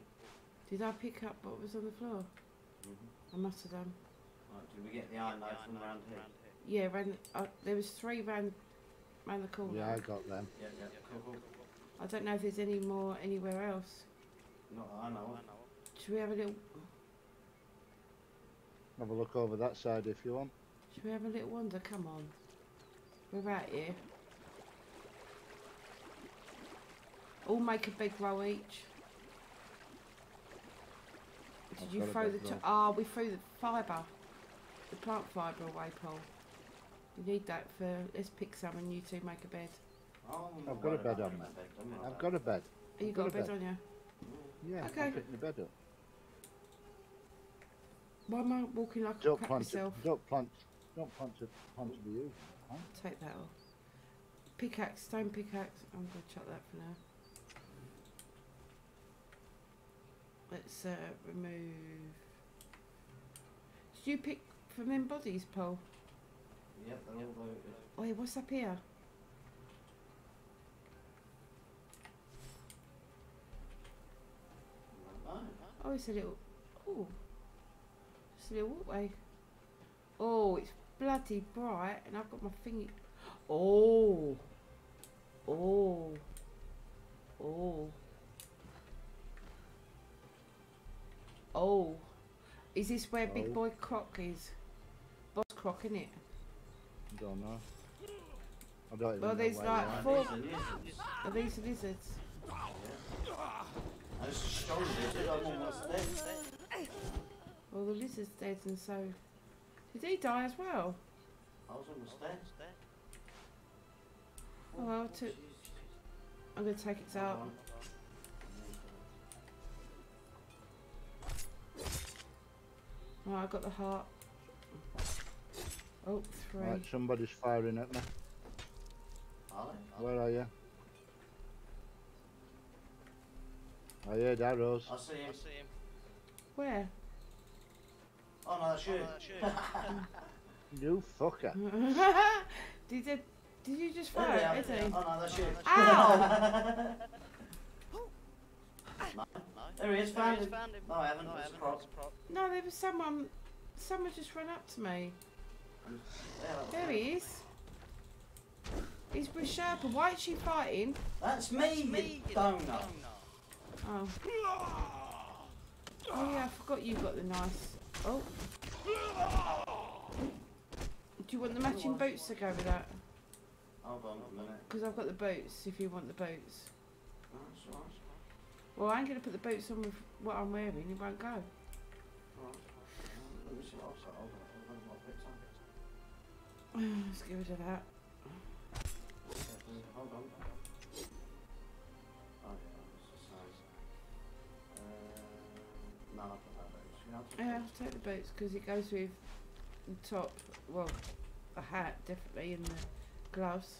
Did I pick up what was on the floor? Mm-hmm. I must have done. Right, did we get the iron knife from around here? Yeah, ran, uh, there was three round, round the corner. Yeah, I got them. Yeah, yeah, cool, cool. I don't know if there's any more anywhere else. Not I know. Should we have a little? Have a look over that side if you want. Should we have a little wander? Come on. We're out here. All make a big row each. Did I've you throw the? big T- roll. ah, we threw the fibre, the plant fibre away, Paul. You need that for. Let's pick some and you two make a bed. Oh, I've got a bed on making there. a bed, don't worry I've got a bed. Oh, you got a got a bed bed. on you? Yeah, Okay. I'm picking the bed up. Why am I walking like a Don't crap plant it. Don't plant. Don't plant it. Plant to used. Huh? Take that off. Pickaxe, stone pickaxe. I'm gonna chuck that for now. Let's uh, remove. Did you pick from them bodies, Paul? It. Yep, they're all voted. Wait, what's up here? Oh, Oh, it's a little. Oh, just a little walkway. Oh, it's bloody bright, and I've got my thingy. Oh, oh, oh, oh. Is this where Big Oh. Boy Croc is? Boss Croc, innit? Don't know. I don't even Well, there's where like four. these are lizards. Are these lizards? That's a I'm almost dead. Well, the lizard's dead, and so. Did he die as well? I was almost dead. Oh, well, to- I'm gonna take it out. On. Right, I got the heart. Oh, three. Right, somebody's firing at me. Are they? Where are you? I heard arrows. I see him. Where? Oh no, that's you. Oh, you fucker. did you, did you just fire they are. it, Oh no, that's you. Ow! There he is, found him. No, I haven't. No, I It's haven't. Prop. No, there was someone. Someone just ran up to me. There, that There was he is. He's with Sherpa. Why is she fighting? That's me, Me, you donut. Oh. Oh yeah, I forgot you got the nice. Oh. Do you want the matching boots to go with that? Hold on a minute. Because I've got the boots. If you want the boots. Well, I ain't gonna put the boots on with what I'm wearing. It won't go. Let me see what else I Let's get rid of that. Hold on. Oh yeah, that's the size. Uh, no, I'll put that there. Should we have to- Yeah, I'll take the boots because it goes with the top. Well, the hat definitely and the gloves.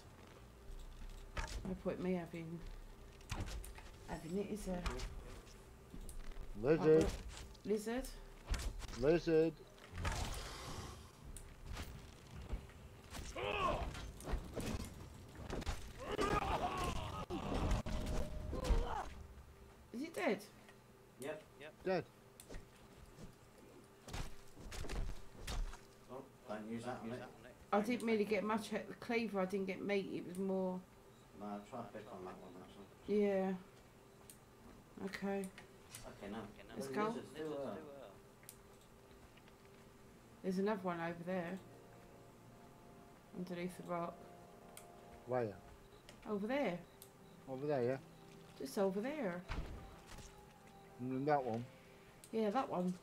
No point me having having it, is there? Lizard. Lizard. Lizard. Dead. Oh, don't use that on it. I didn't really get much at the cleaver. I didn't get meat. It was more. No, try a bit on that one actually. Yeah. Okay. Okay, now. Let's go. lizards do, uh, There's another one over there. Underneath the rock. Where? Over there. Over there, yeah? Just over there. And then that one. Yeah, that one.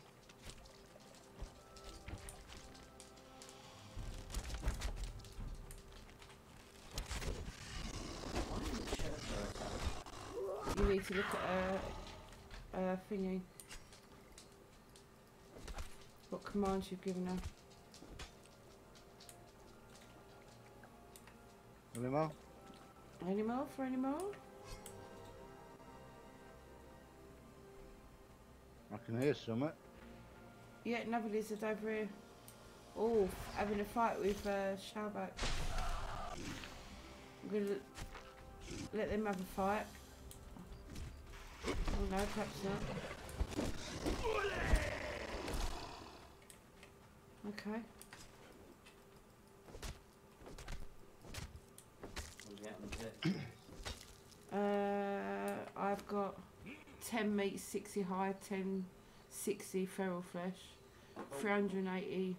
why didn't the sheriff go attack? You need to look at a, a thingy. What commands you've given her. Any more? Any more for any more? Can hear something. Yeah, another lizard over here. Oh, having a fight with uh, shellback. I'm gonna let them have a fight. Oh no, perhaps not. Okay. Uh, I've got 10 meat, 60 hide, 10, 60 feral flesh, 380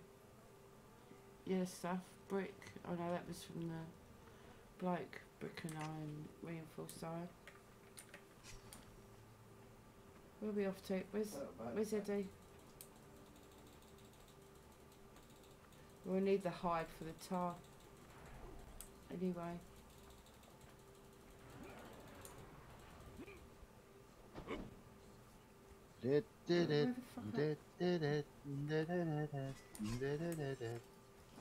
yeah stuff, brick. Oh no, that was from the like brick and iron, reinforced iron. Where are we off to? Where's, oh, where's Eddie? We'll need the hide for the tar. Anyway. Did, did Where it. the fuck are- Did, did it. Did, did it. Did, did it.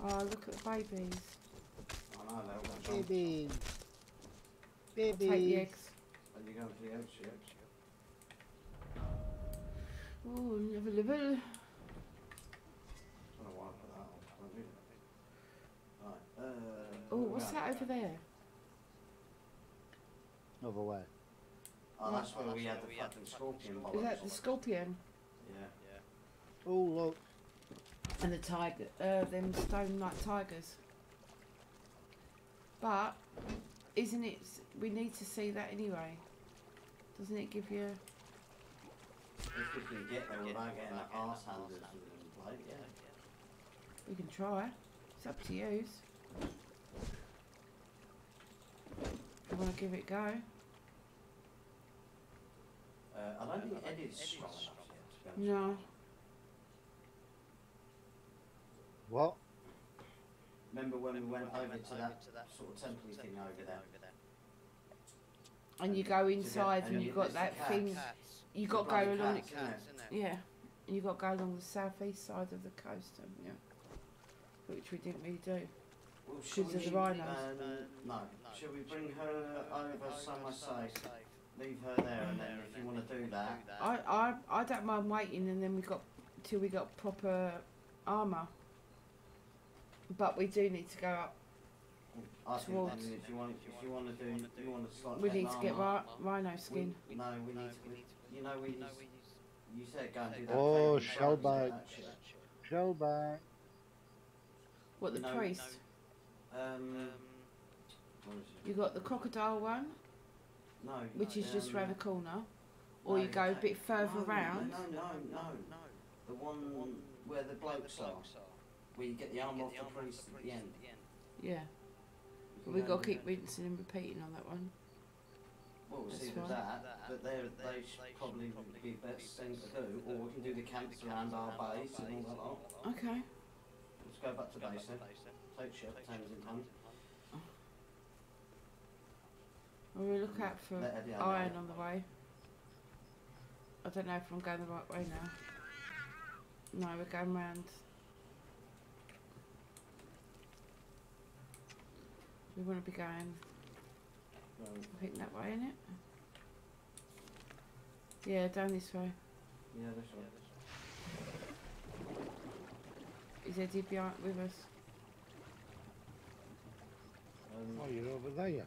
Oh, look at the babies. I know, they're all gonna jump. Baby. I'll take the eggs. Are you going for the eggs, yeah? Oh, level level. I don't know why I put that on. I don't know. Right, uh... Oh, what's that over there? Over where? Oh, that's where we had the fucking scorpion bollocks. Is that the scorpion? Yeah. Oh, look. And the tiger, uh, them stone like tigers. But, isn't it, we need to see that anyway. Doesn't it give you, If we can get there without getting our arse handed and like, yeah. we can try. It's up to you. If you want to give it a go. Uh, I don't think Eddie's strong enough yet, to. No. What? Remember when we went over to that sort of temple thing over there? And you go inside and and you you've got that cats. thing, you got to go along, cats, innit? yeah, and you got to go along the southeast side of the coast, haven't you? Which we didn't really do. Well, should Because of the we, rhinos. um, no. Should we bring her over somewhere safe? Leave her there, and then if you want to do that, I, I, I don't mind waiting, and then we got till we got proper armor. But we do need to go up. I think Towards- then if you want, if you want to do, you want to start. We need to get armour, ri- rhino skin. We, no, we need to. We, you know, we. You said go and do that. Oh, fake insurance and shellbite. that shit. Show back. What the No, priest? Um. What is it? You got the crocodile one, No. which is just round the corner, or no, you go a bit further no, round. No, no, no, no. The one where the blokes are, where you get the arm off the priest at the end. Yeah, You can we go got to keep that. rinsing and repeating on that one. Well, we'll That's see with fine. that, but they're, they should probably be the best thing to do, or we can do the camps around our base and all that lot. Okay. Let's go back to base then. Take ship, Thames in time. Well, we look out for Let Eddie know. iron on the way. I don't know if I'm going the right way now. No, we're going round. We want to be going, No, I think that way, innit? Yeah, down this way. yeah, that's right. Is Eddie behind with us? Um, Oh, you're over there.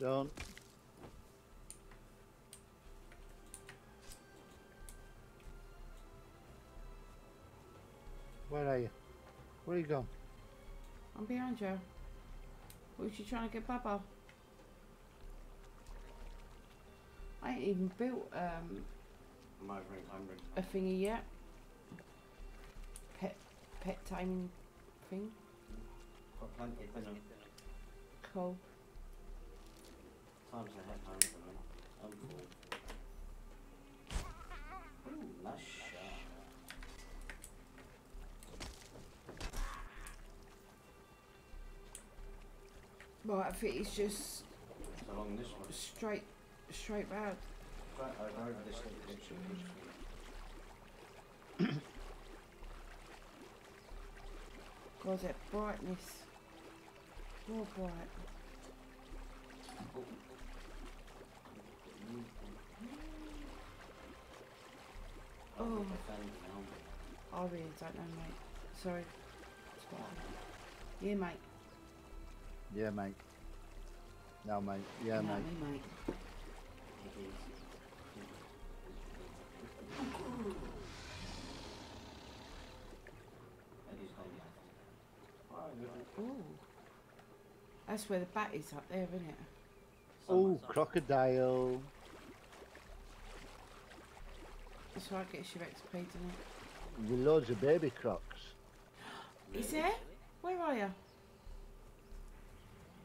it's just stone. Where are you? Where are you going? I'm behind you. What was you trying to get Papa? I ain't even built um, I'm over in Cambridge. a thingy yet. Pet, pet timing thing. Got plenty of them. Cool. Times ahead home for me. I'm cool. Ooh, nice shot. Right, I think it's just It's along this one. straight, straight round. Right over, this little picture. God, that brightness. More bright. Oh. Oh. I really don't know, mate. Sorry. Yeah, mate. Yeah, mate. No, mate. Yeah, You mate. me, mate. It is. Eddie's gone left. Right, Ooh. That's where the bat is up there, isn't it? Oh, crocodile. That's why I get your XP, doesn't it? With loads of baby crocs. Is there? Where are you?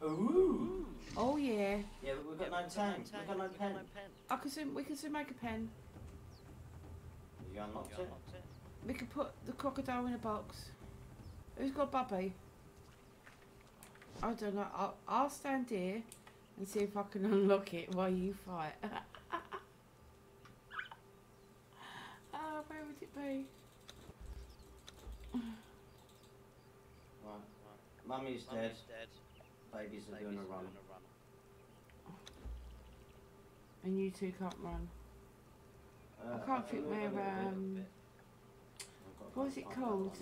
Ooh! Oh yeah. Yeah, we've got no time. We've got no pen. I can soon, we can soon make a pen. You unlocked it? We can put the crocodile in a box. Who's got Bubby? I don't know. I'll, I'll stand here and see if I can unlock it while you fight. Ah, it. Mummy's dead. Babies are doing a run. And you two can't run. Uh, I can't can think where. Um, what is it called?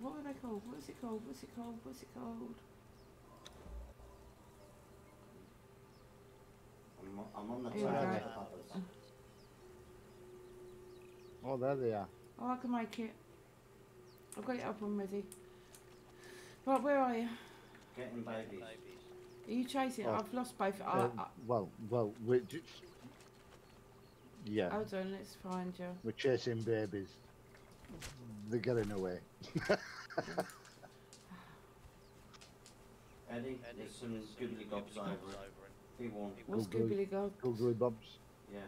what were they called? What's it called? What's it called? What's it called? I'm, on- I'm on the Here we track go. of the bubbles. Oh, there they are. Oh, I can make it. I've got it up and ready. Right, where are you? Getting babies. Are you chasing? Oh, I've lost both. I, Uh, I, well, well, we're just... Yeah, hold on, let's find you. we're chasing babies. They're getting away. Eddie, there's some googly gobs over it. Be warned. What's Googly. Googly Gog? Googly bobs. Yeah.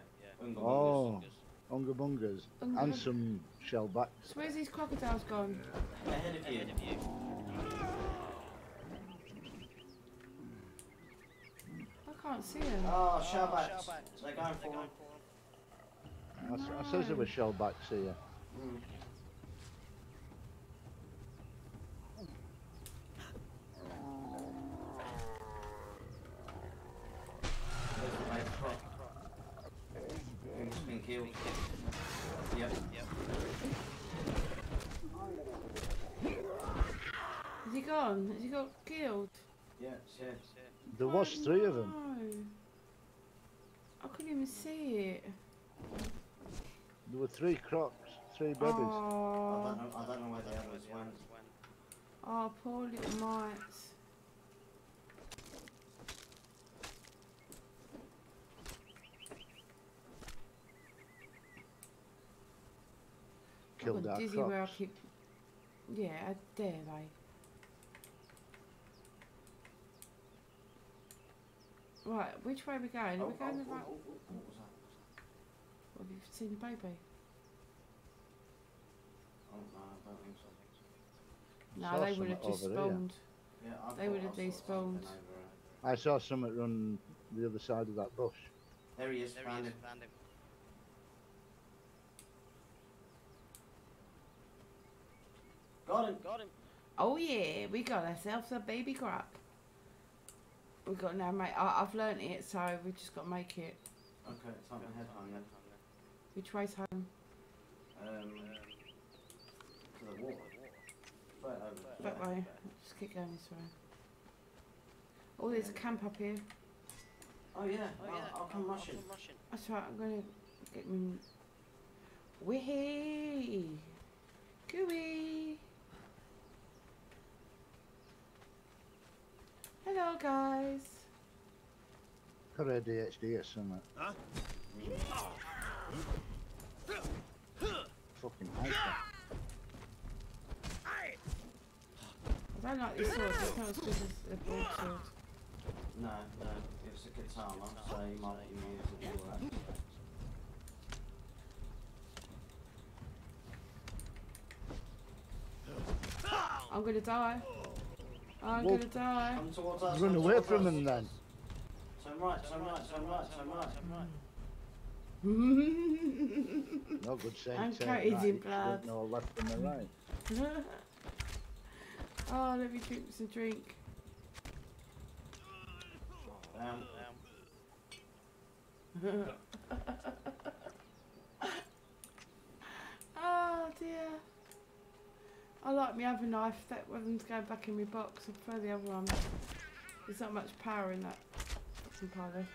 Unga Oh, unga bungas. Unga And bung- some shellbacks. So where's these crocodiles gone? bungas. Ahead of you. I can't see them. Oh, shellbacks. They're going for one. I, s- I says there were shellbacks here. Mm. There's the baby croc. He's been killed. Yep. Has he gone? Has he got killed? Yes, yes. There was Oh, three of them. no. I couldn't even see it. There were three crocs, three babies. I Oh, don't know. I don't know where the others went. oh, poor little mites. Killed I've our dizzy where I keep. Yeah, how dare they? Right, which way are we going? Are Oh, we going oh, the right? oh, oh, what was that? Have you seen the baby? Oh, no, I don't think so. No, they would have just over here. spawned. Yeah, I They would have saw something despawned. I saw something run the other side of that bush. There he is, There found he him. is, found him. Got him. Got him. Oh yeah, we got ourselves a baby croc. We got now make. I, I've learnt it, so we just got to make it. Okay, time to head home then. Which way's home? Um, to the water. Straight over. That way. Just keep going this way. Oh, there's a camp up here. Oh yeah, Oh I'll. I'll come rushing. Come rushing. That's right. I'm gonna get me. Wee. Gooey. Hello, guys. Got ADHD or something. Huh? Fucking hyper. I don't like this sword. It's not as good as the broadsword. No, no, it's a katana, so you might let you use it all right. I'm gonna die. I'm Well, gonna die. Come towards us. Run away from us. him then. Turn right, turn right, turn right, turn right. Turn right. No good saying I'm turn coated right, in blood. No left and the right. oh, let me drink some drink. Down. Um, oh dear. I like my other knife. That one's going back in my box. I prefer the other one. There's not much power in that fucking pilot.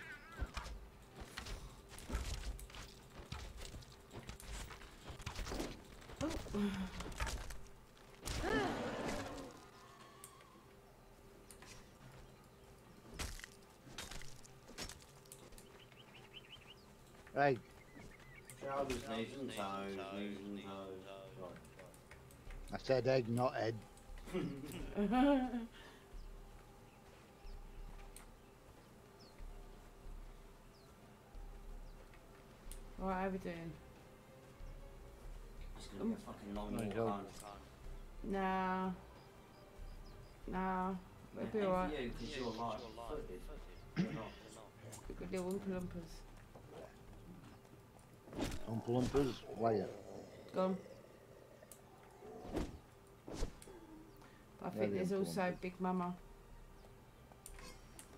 Oh. Shoulders, knees and toes, knees and toes. I said egg, not head. what are we doing? It's gonna be a fucking long There you walk go. home. Nah. Nah. We'll be Yeah, alright. For you, because you're light footed. You're not. We've got little Oompa Loompas. Oompa Loompas, wire. Gone. I think the there's also. Big Mama.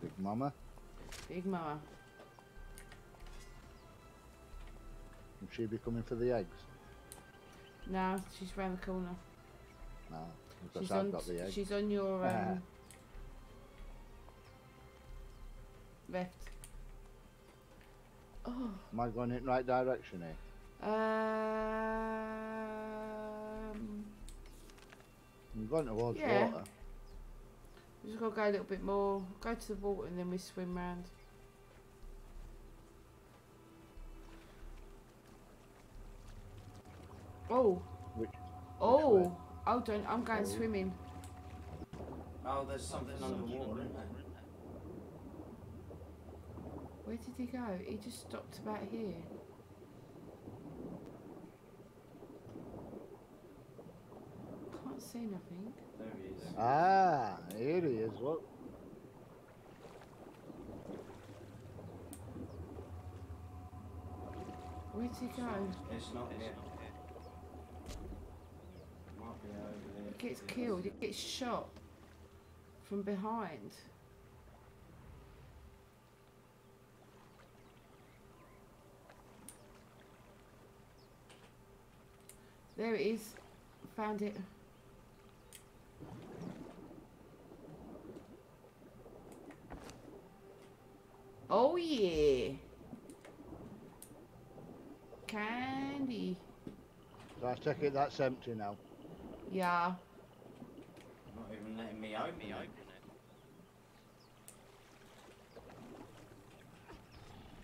Big Mama. Big Mama. Will she be coming for the eggs? No, she's round the corner. No, because She's I've on. got the egg. She's on your um, left. Oh. Am I going in the right direction here? Um. I'm going towards Yeah. water. We just gotta go a little bit more. Go to the water and then we swim round. Oh. Which- Oh. way? Hold on. I'm going Oh. swimming. Oh, there's something underwater, isn't there? Where did he go? He just stopped about here. Can't see nothing. There he is. Ah, here he is, look. Where did he go? It's not here. Might be over there. He gets killed. He gets shot from behind. There it is. Found it. Oh yeah. Candy. So I take it that's empty now. Yeah. Not even letting me open Me it. open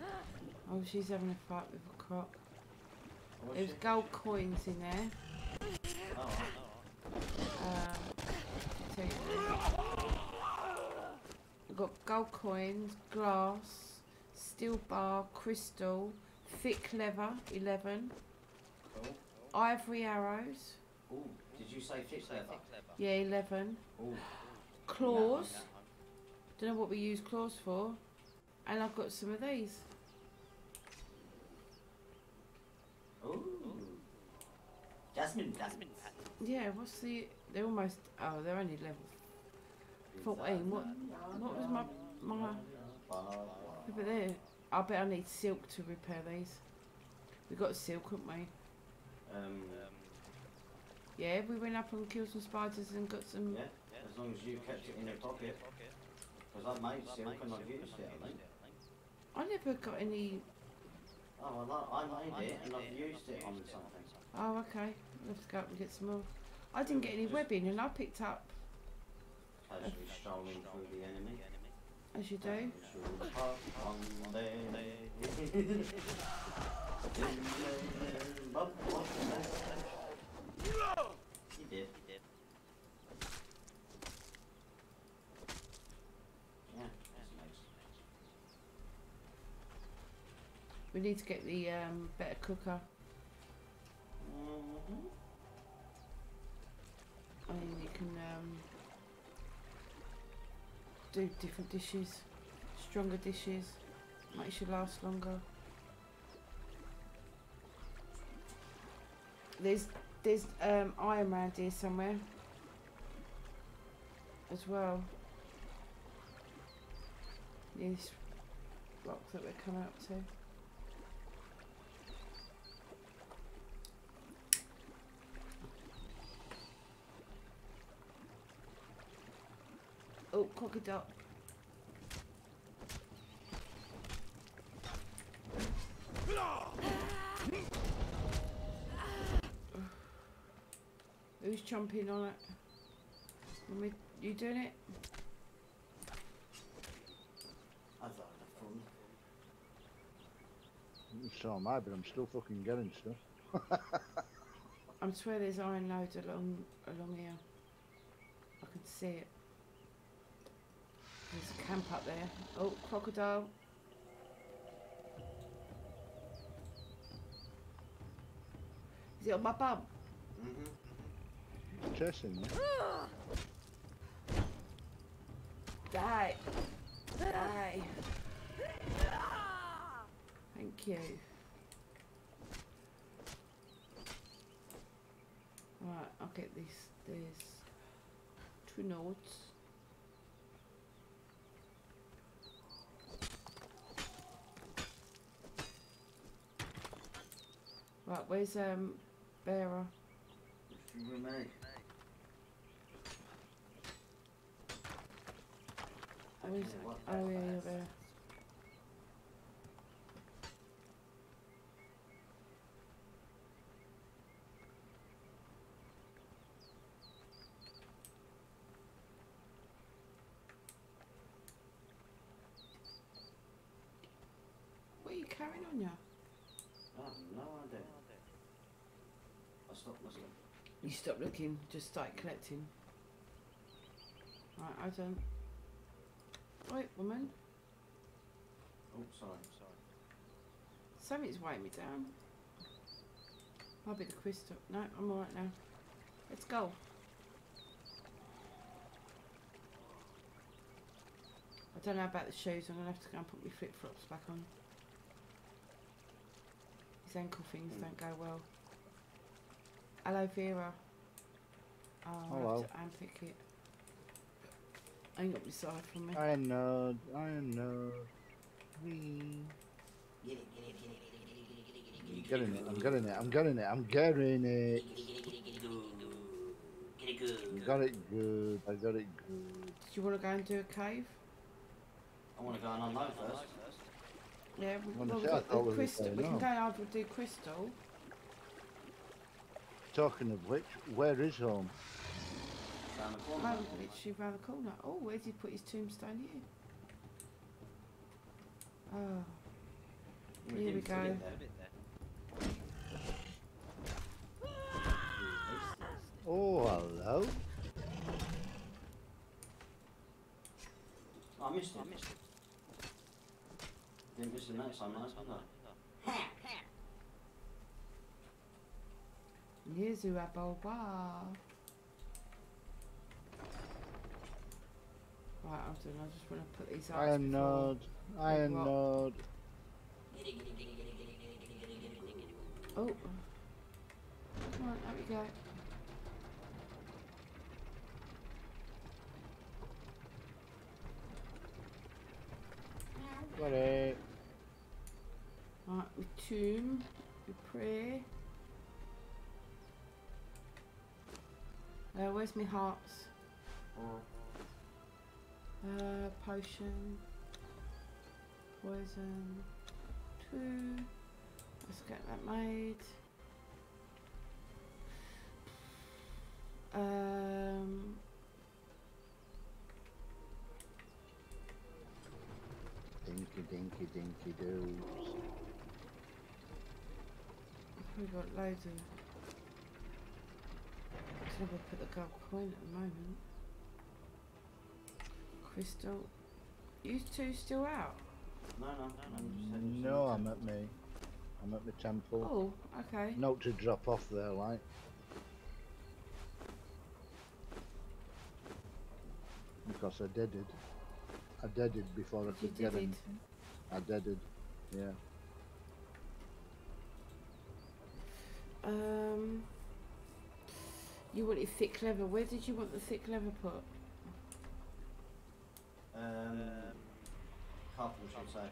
it. Oh, she's having a fight with a croc. What's There's gold coins in there. Oh, Um, tell you now. We've got gold coins, glass, steel bar, crystal, thick leather, 11, cool. ivory arrows, Ooh, did you say thick leather? yeah, 11, Ooh, claws, Yeah, don't know what we use claws for, and I've got some of these. Ooh. Jasmine, Jasmine. Jasmine pattern. Yeah, what's the They're almost. Oh, they're only level 14. What? What was my my? Blah. There. I bet I need silk to repair these. We got silk, haven't we? Um, Yeah, we went up and killed some spiders and got some. yeah, as long as you kept it in your pocket. Because I've made silk and I've used it, I think. I never got any. Oh, well, I I made it and I've used it on something. Oh, okay. Let's go up and get some more. I didn't get any webbing, and I picked up, Casually strolling through the enemy. as you do. He did. Yeah, that's nice. We need to get the um, better cooker. Mhm. I mean, you can um, do different dishes, stronger dishes, makes you last longer. There's there's um, iron around here somewhere as well. These blocks that we're coming up to. Oh, crocodile. Who's chomping on it? Want me, you doing it? I thought it was fun. So am I, but I'm still fucking getting stuff. I swear there's iron loads along along here. I can see it. There's a camp up there. Oh, crocodile. Is it on my bum? Mm-hmm. Chasing me. Die. Die. Thank you. Right, I'll get this. There's two notes. Right, where's um bearer? You were. Oh, Yeah, oh yeah, bear? What are you carrying on you? I have no idea. I stopped listening. You stop looking, just start collecting. Right, I don't. Wait, woman. Oh, sorry, sorry. Something's weighing me down. Might be the crystal. No, I'm alright now. Let's go. I don't know about the shoes. I'm gonna have to go and put my flip flops back on. These ankle things Mm. don't go well. Aloe vera. Oh, I'll Hello. have to unpick it. Ain't got beside from me. Iron node, iron node. Whee. I'm getting it, I'm getting it, I'm getting it, I'm getting it. I got it good, I got it good. Did you want to go and do a cave? I want to go and unload first. Yeah, we, Wanna well, we've say I got the crystal. We can no. go either do crystal. Talking of which, where is home? Down the Oh, corner. literally round the corner. Oh, where's he put his tombstone here? Oh, We Here we didn't put it go. there. Oh, hello. Oh, I missed it. I missed it. Didn't miss the next time, nice, didn't I? Jezu, a paupa. Right, I'm done. I just want to put these out. I am nerd. I am nerd. Oh. Come on, out we go. Got it. Right, we tomb, we pray. Uh, where's my hearts? Uh, potion, poison, two. Let's get that made. Um, Dinky dinky dinky doos. we've got loads of. So we'll put the gold coin at the moment. Crystal. You two still out? No, no, no. I'm just heading to No, I'm at me. I'm at the temple. Oh, okay. Note to drop off there, like. Because I deaded. I deaded before I could get it. him. I deaded. Yeah. Um, you wanted thick leather. Where did you want the thick leather put? Um, carpentry table.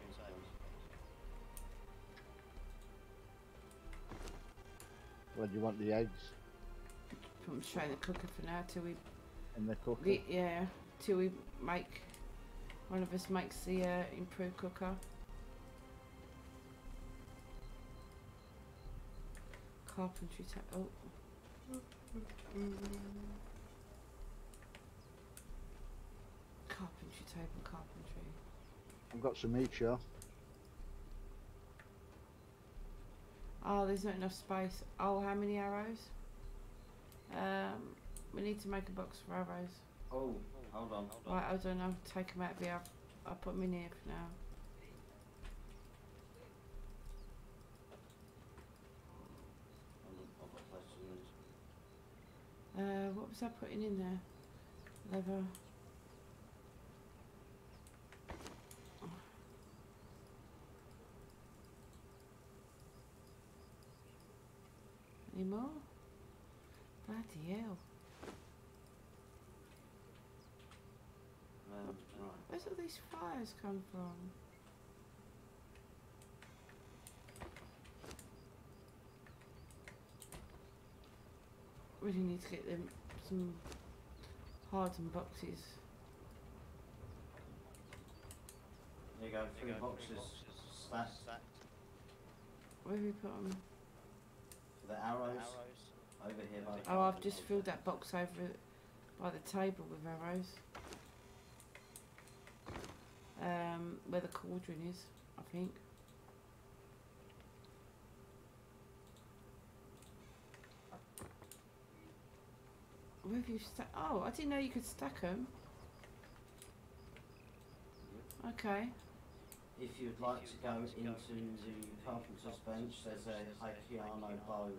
Where do you want the eggs? Put them straight in the cooker for now till we, In the cooker? the, yeah, till we make. One of us makes the uh, improved cooker. Carpentry ta- oh. Carpentry table, carpentry. I've got some meat, yeah. Oh, there's not enough space. Oh, how many arrows? Um, we need to make a box for arrows. Oh, hold on. hold Right, I don't know. Take them out of here. I'll, I'll put them in here for now. I've got place to use. Uh, what was I putting in there? Leather. Any more? Bloody hell. Um, right. Where's all these fires come from? Really need to get them some hardened boxes. There you go, three boxes stacked Where have you put them? for the arrows over here by the Oh, I've just filled that box over by the table with arrows. Um, where the cauldron is, I think. Where have you stack? Oh, I didn't know you could stack them. Okay. If you'd like to go into the carpenter's bench, there's a Hakiano bow.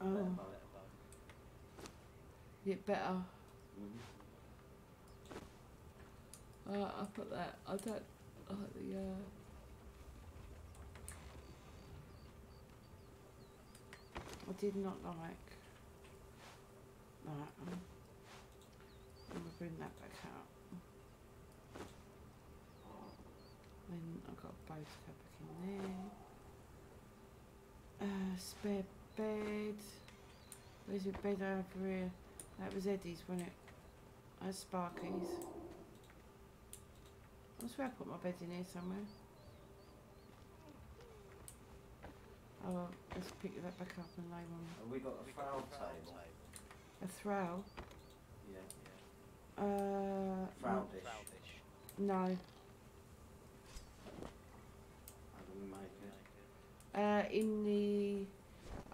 Oh, it better. Mhm. Uh, I'll put that. I don't like the, uh... I did not like... Right, I'm gonna bring that back out. Then I've got to go back in there. Uh, spare bed. Where's your bed over here? That was Eddie's, wasn't it? That's Sparky's. I swear I put my bed in here somewhere. Oh let's pick that back up and lay one. Have we got a foul table? A throw? Yeah. Uh, Foul no. How do we make it? Uh, in the,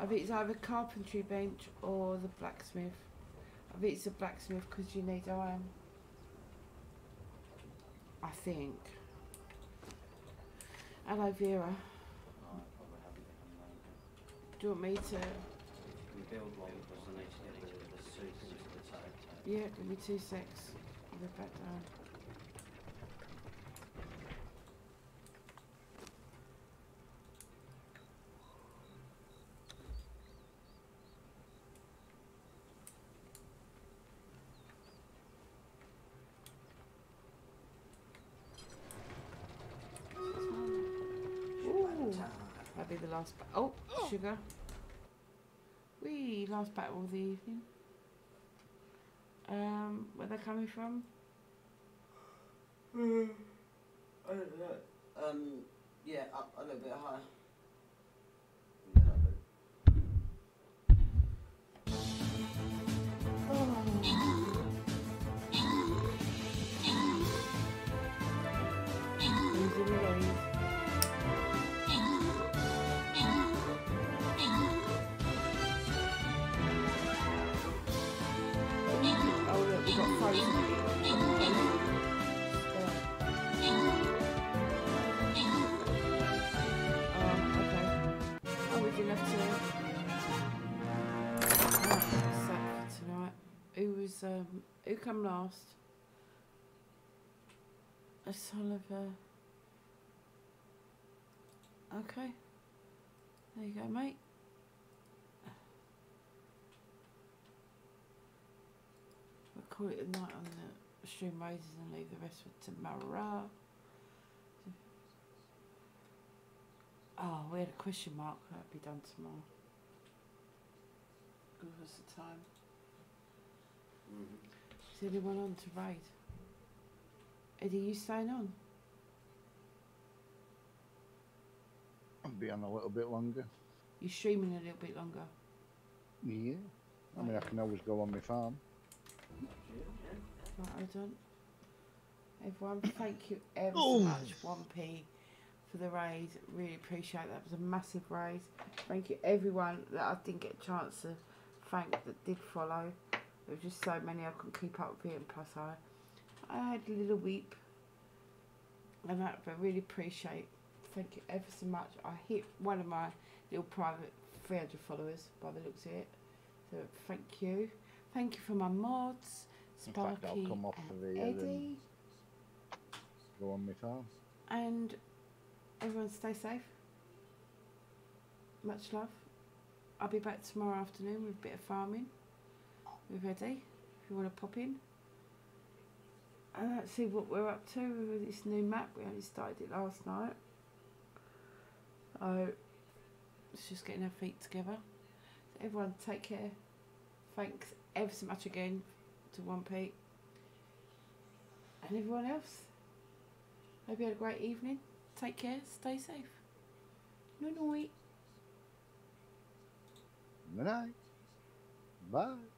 I think it's either carpentry bench or the blacksmith. I think it's the blacksmith because you need iron. I think. Hello Vera. Right, probably haven't even made it. Do you want me to? We build one because I need to get the, the soup into the table. Yeah, give me two secs. I'll be back down. that'll be the last. Ba- oh, oh. sugar. We last battle of the evening. Um, where they're coming from? Know. Um, yeah, up a little bit higher. Who um? Who come last? A. Okay. There you go, mate. We'll call it a night on the Stream Raiders and leave the rest for tomorrow. Oh, we had a question mark. That'll be done tomorrow. Give us the time. Mm-hmm. Is anyone on to raid? Eddie, you sign on? I'll be on a little bit longer. You're streaming a little bit longer? Yeah. I mean, I can always go on my farm. Right, hold on. Everyone, thank you ever so Oh. much, 1p, for the raise. Really appreciate that. It was a massive raise. Thank you, everyone that I didn't get a chance to thank that did follow. There were just so many I couldn't keep up with it, and plus I, I had a little weep. And I really appreciate. Thank you ever so much. I hit one of my little private 300 followers by the looks of it. So thank you. Thank you for my mods. Sparky fact, I'll come off and of here and- Eddie. Go on my farm. And everyone stay safe. Much love. I'll be back tomorrow afternoon with a bit of farming with Eddie, if you want to pop in. And let's see what we're up to with this new map. We only started it last night. So, it's just getting our feet together. So everyone take care. Thanks ever so much again to 1P. And everyone else. Hope you had a great evening. Take care. Stay safe. Good night. Bye.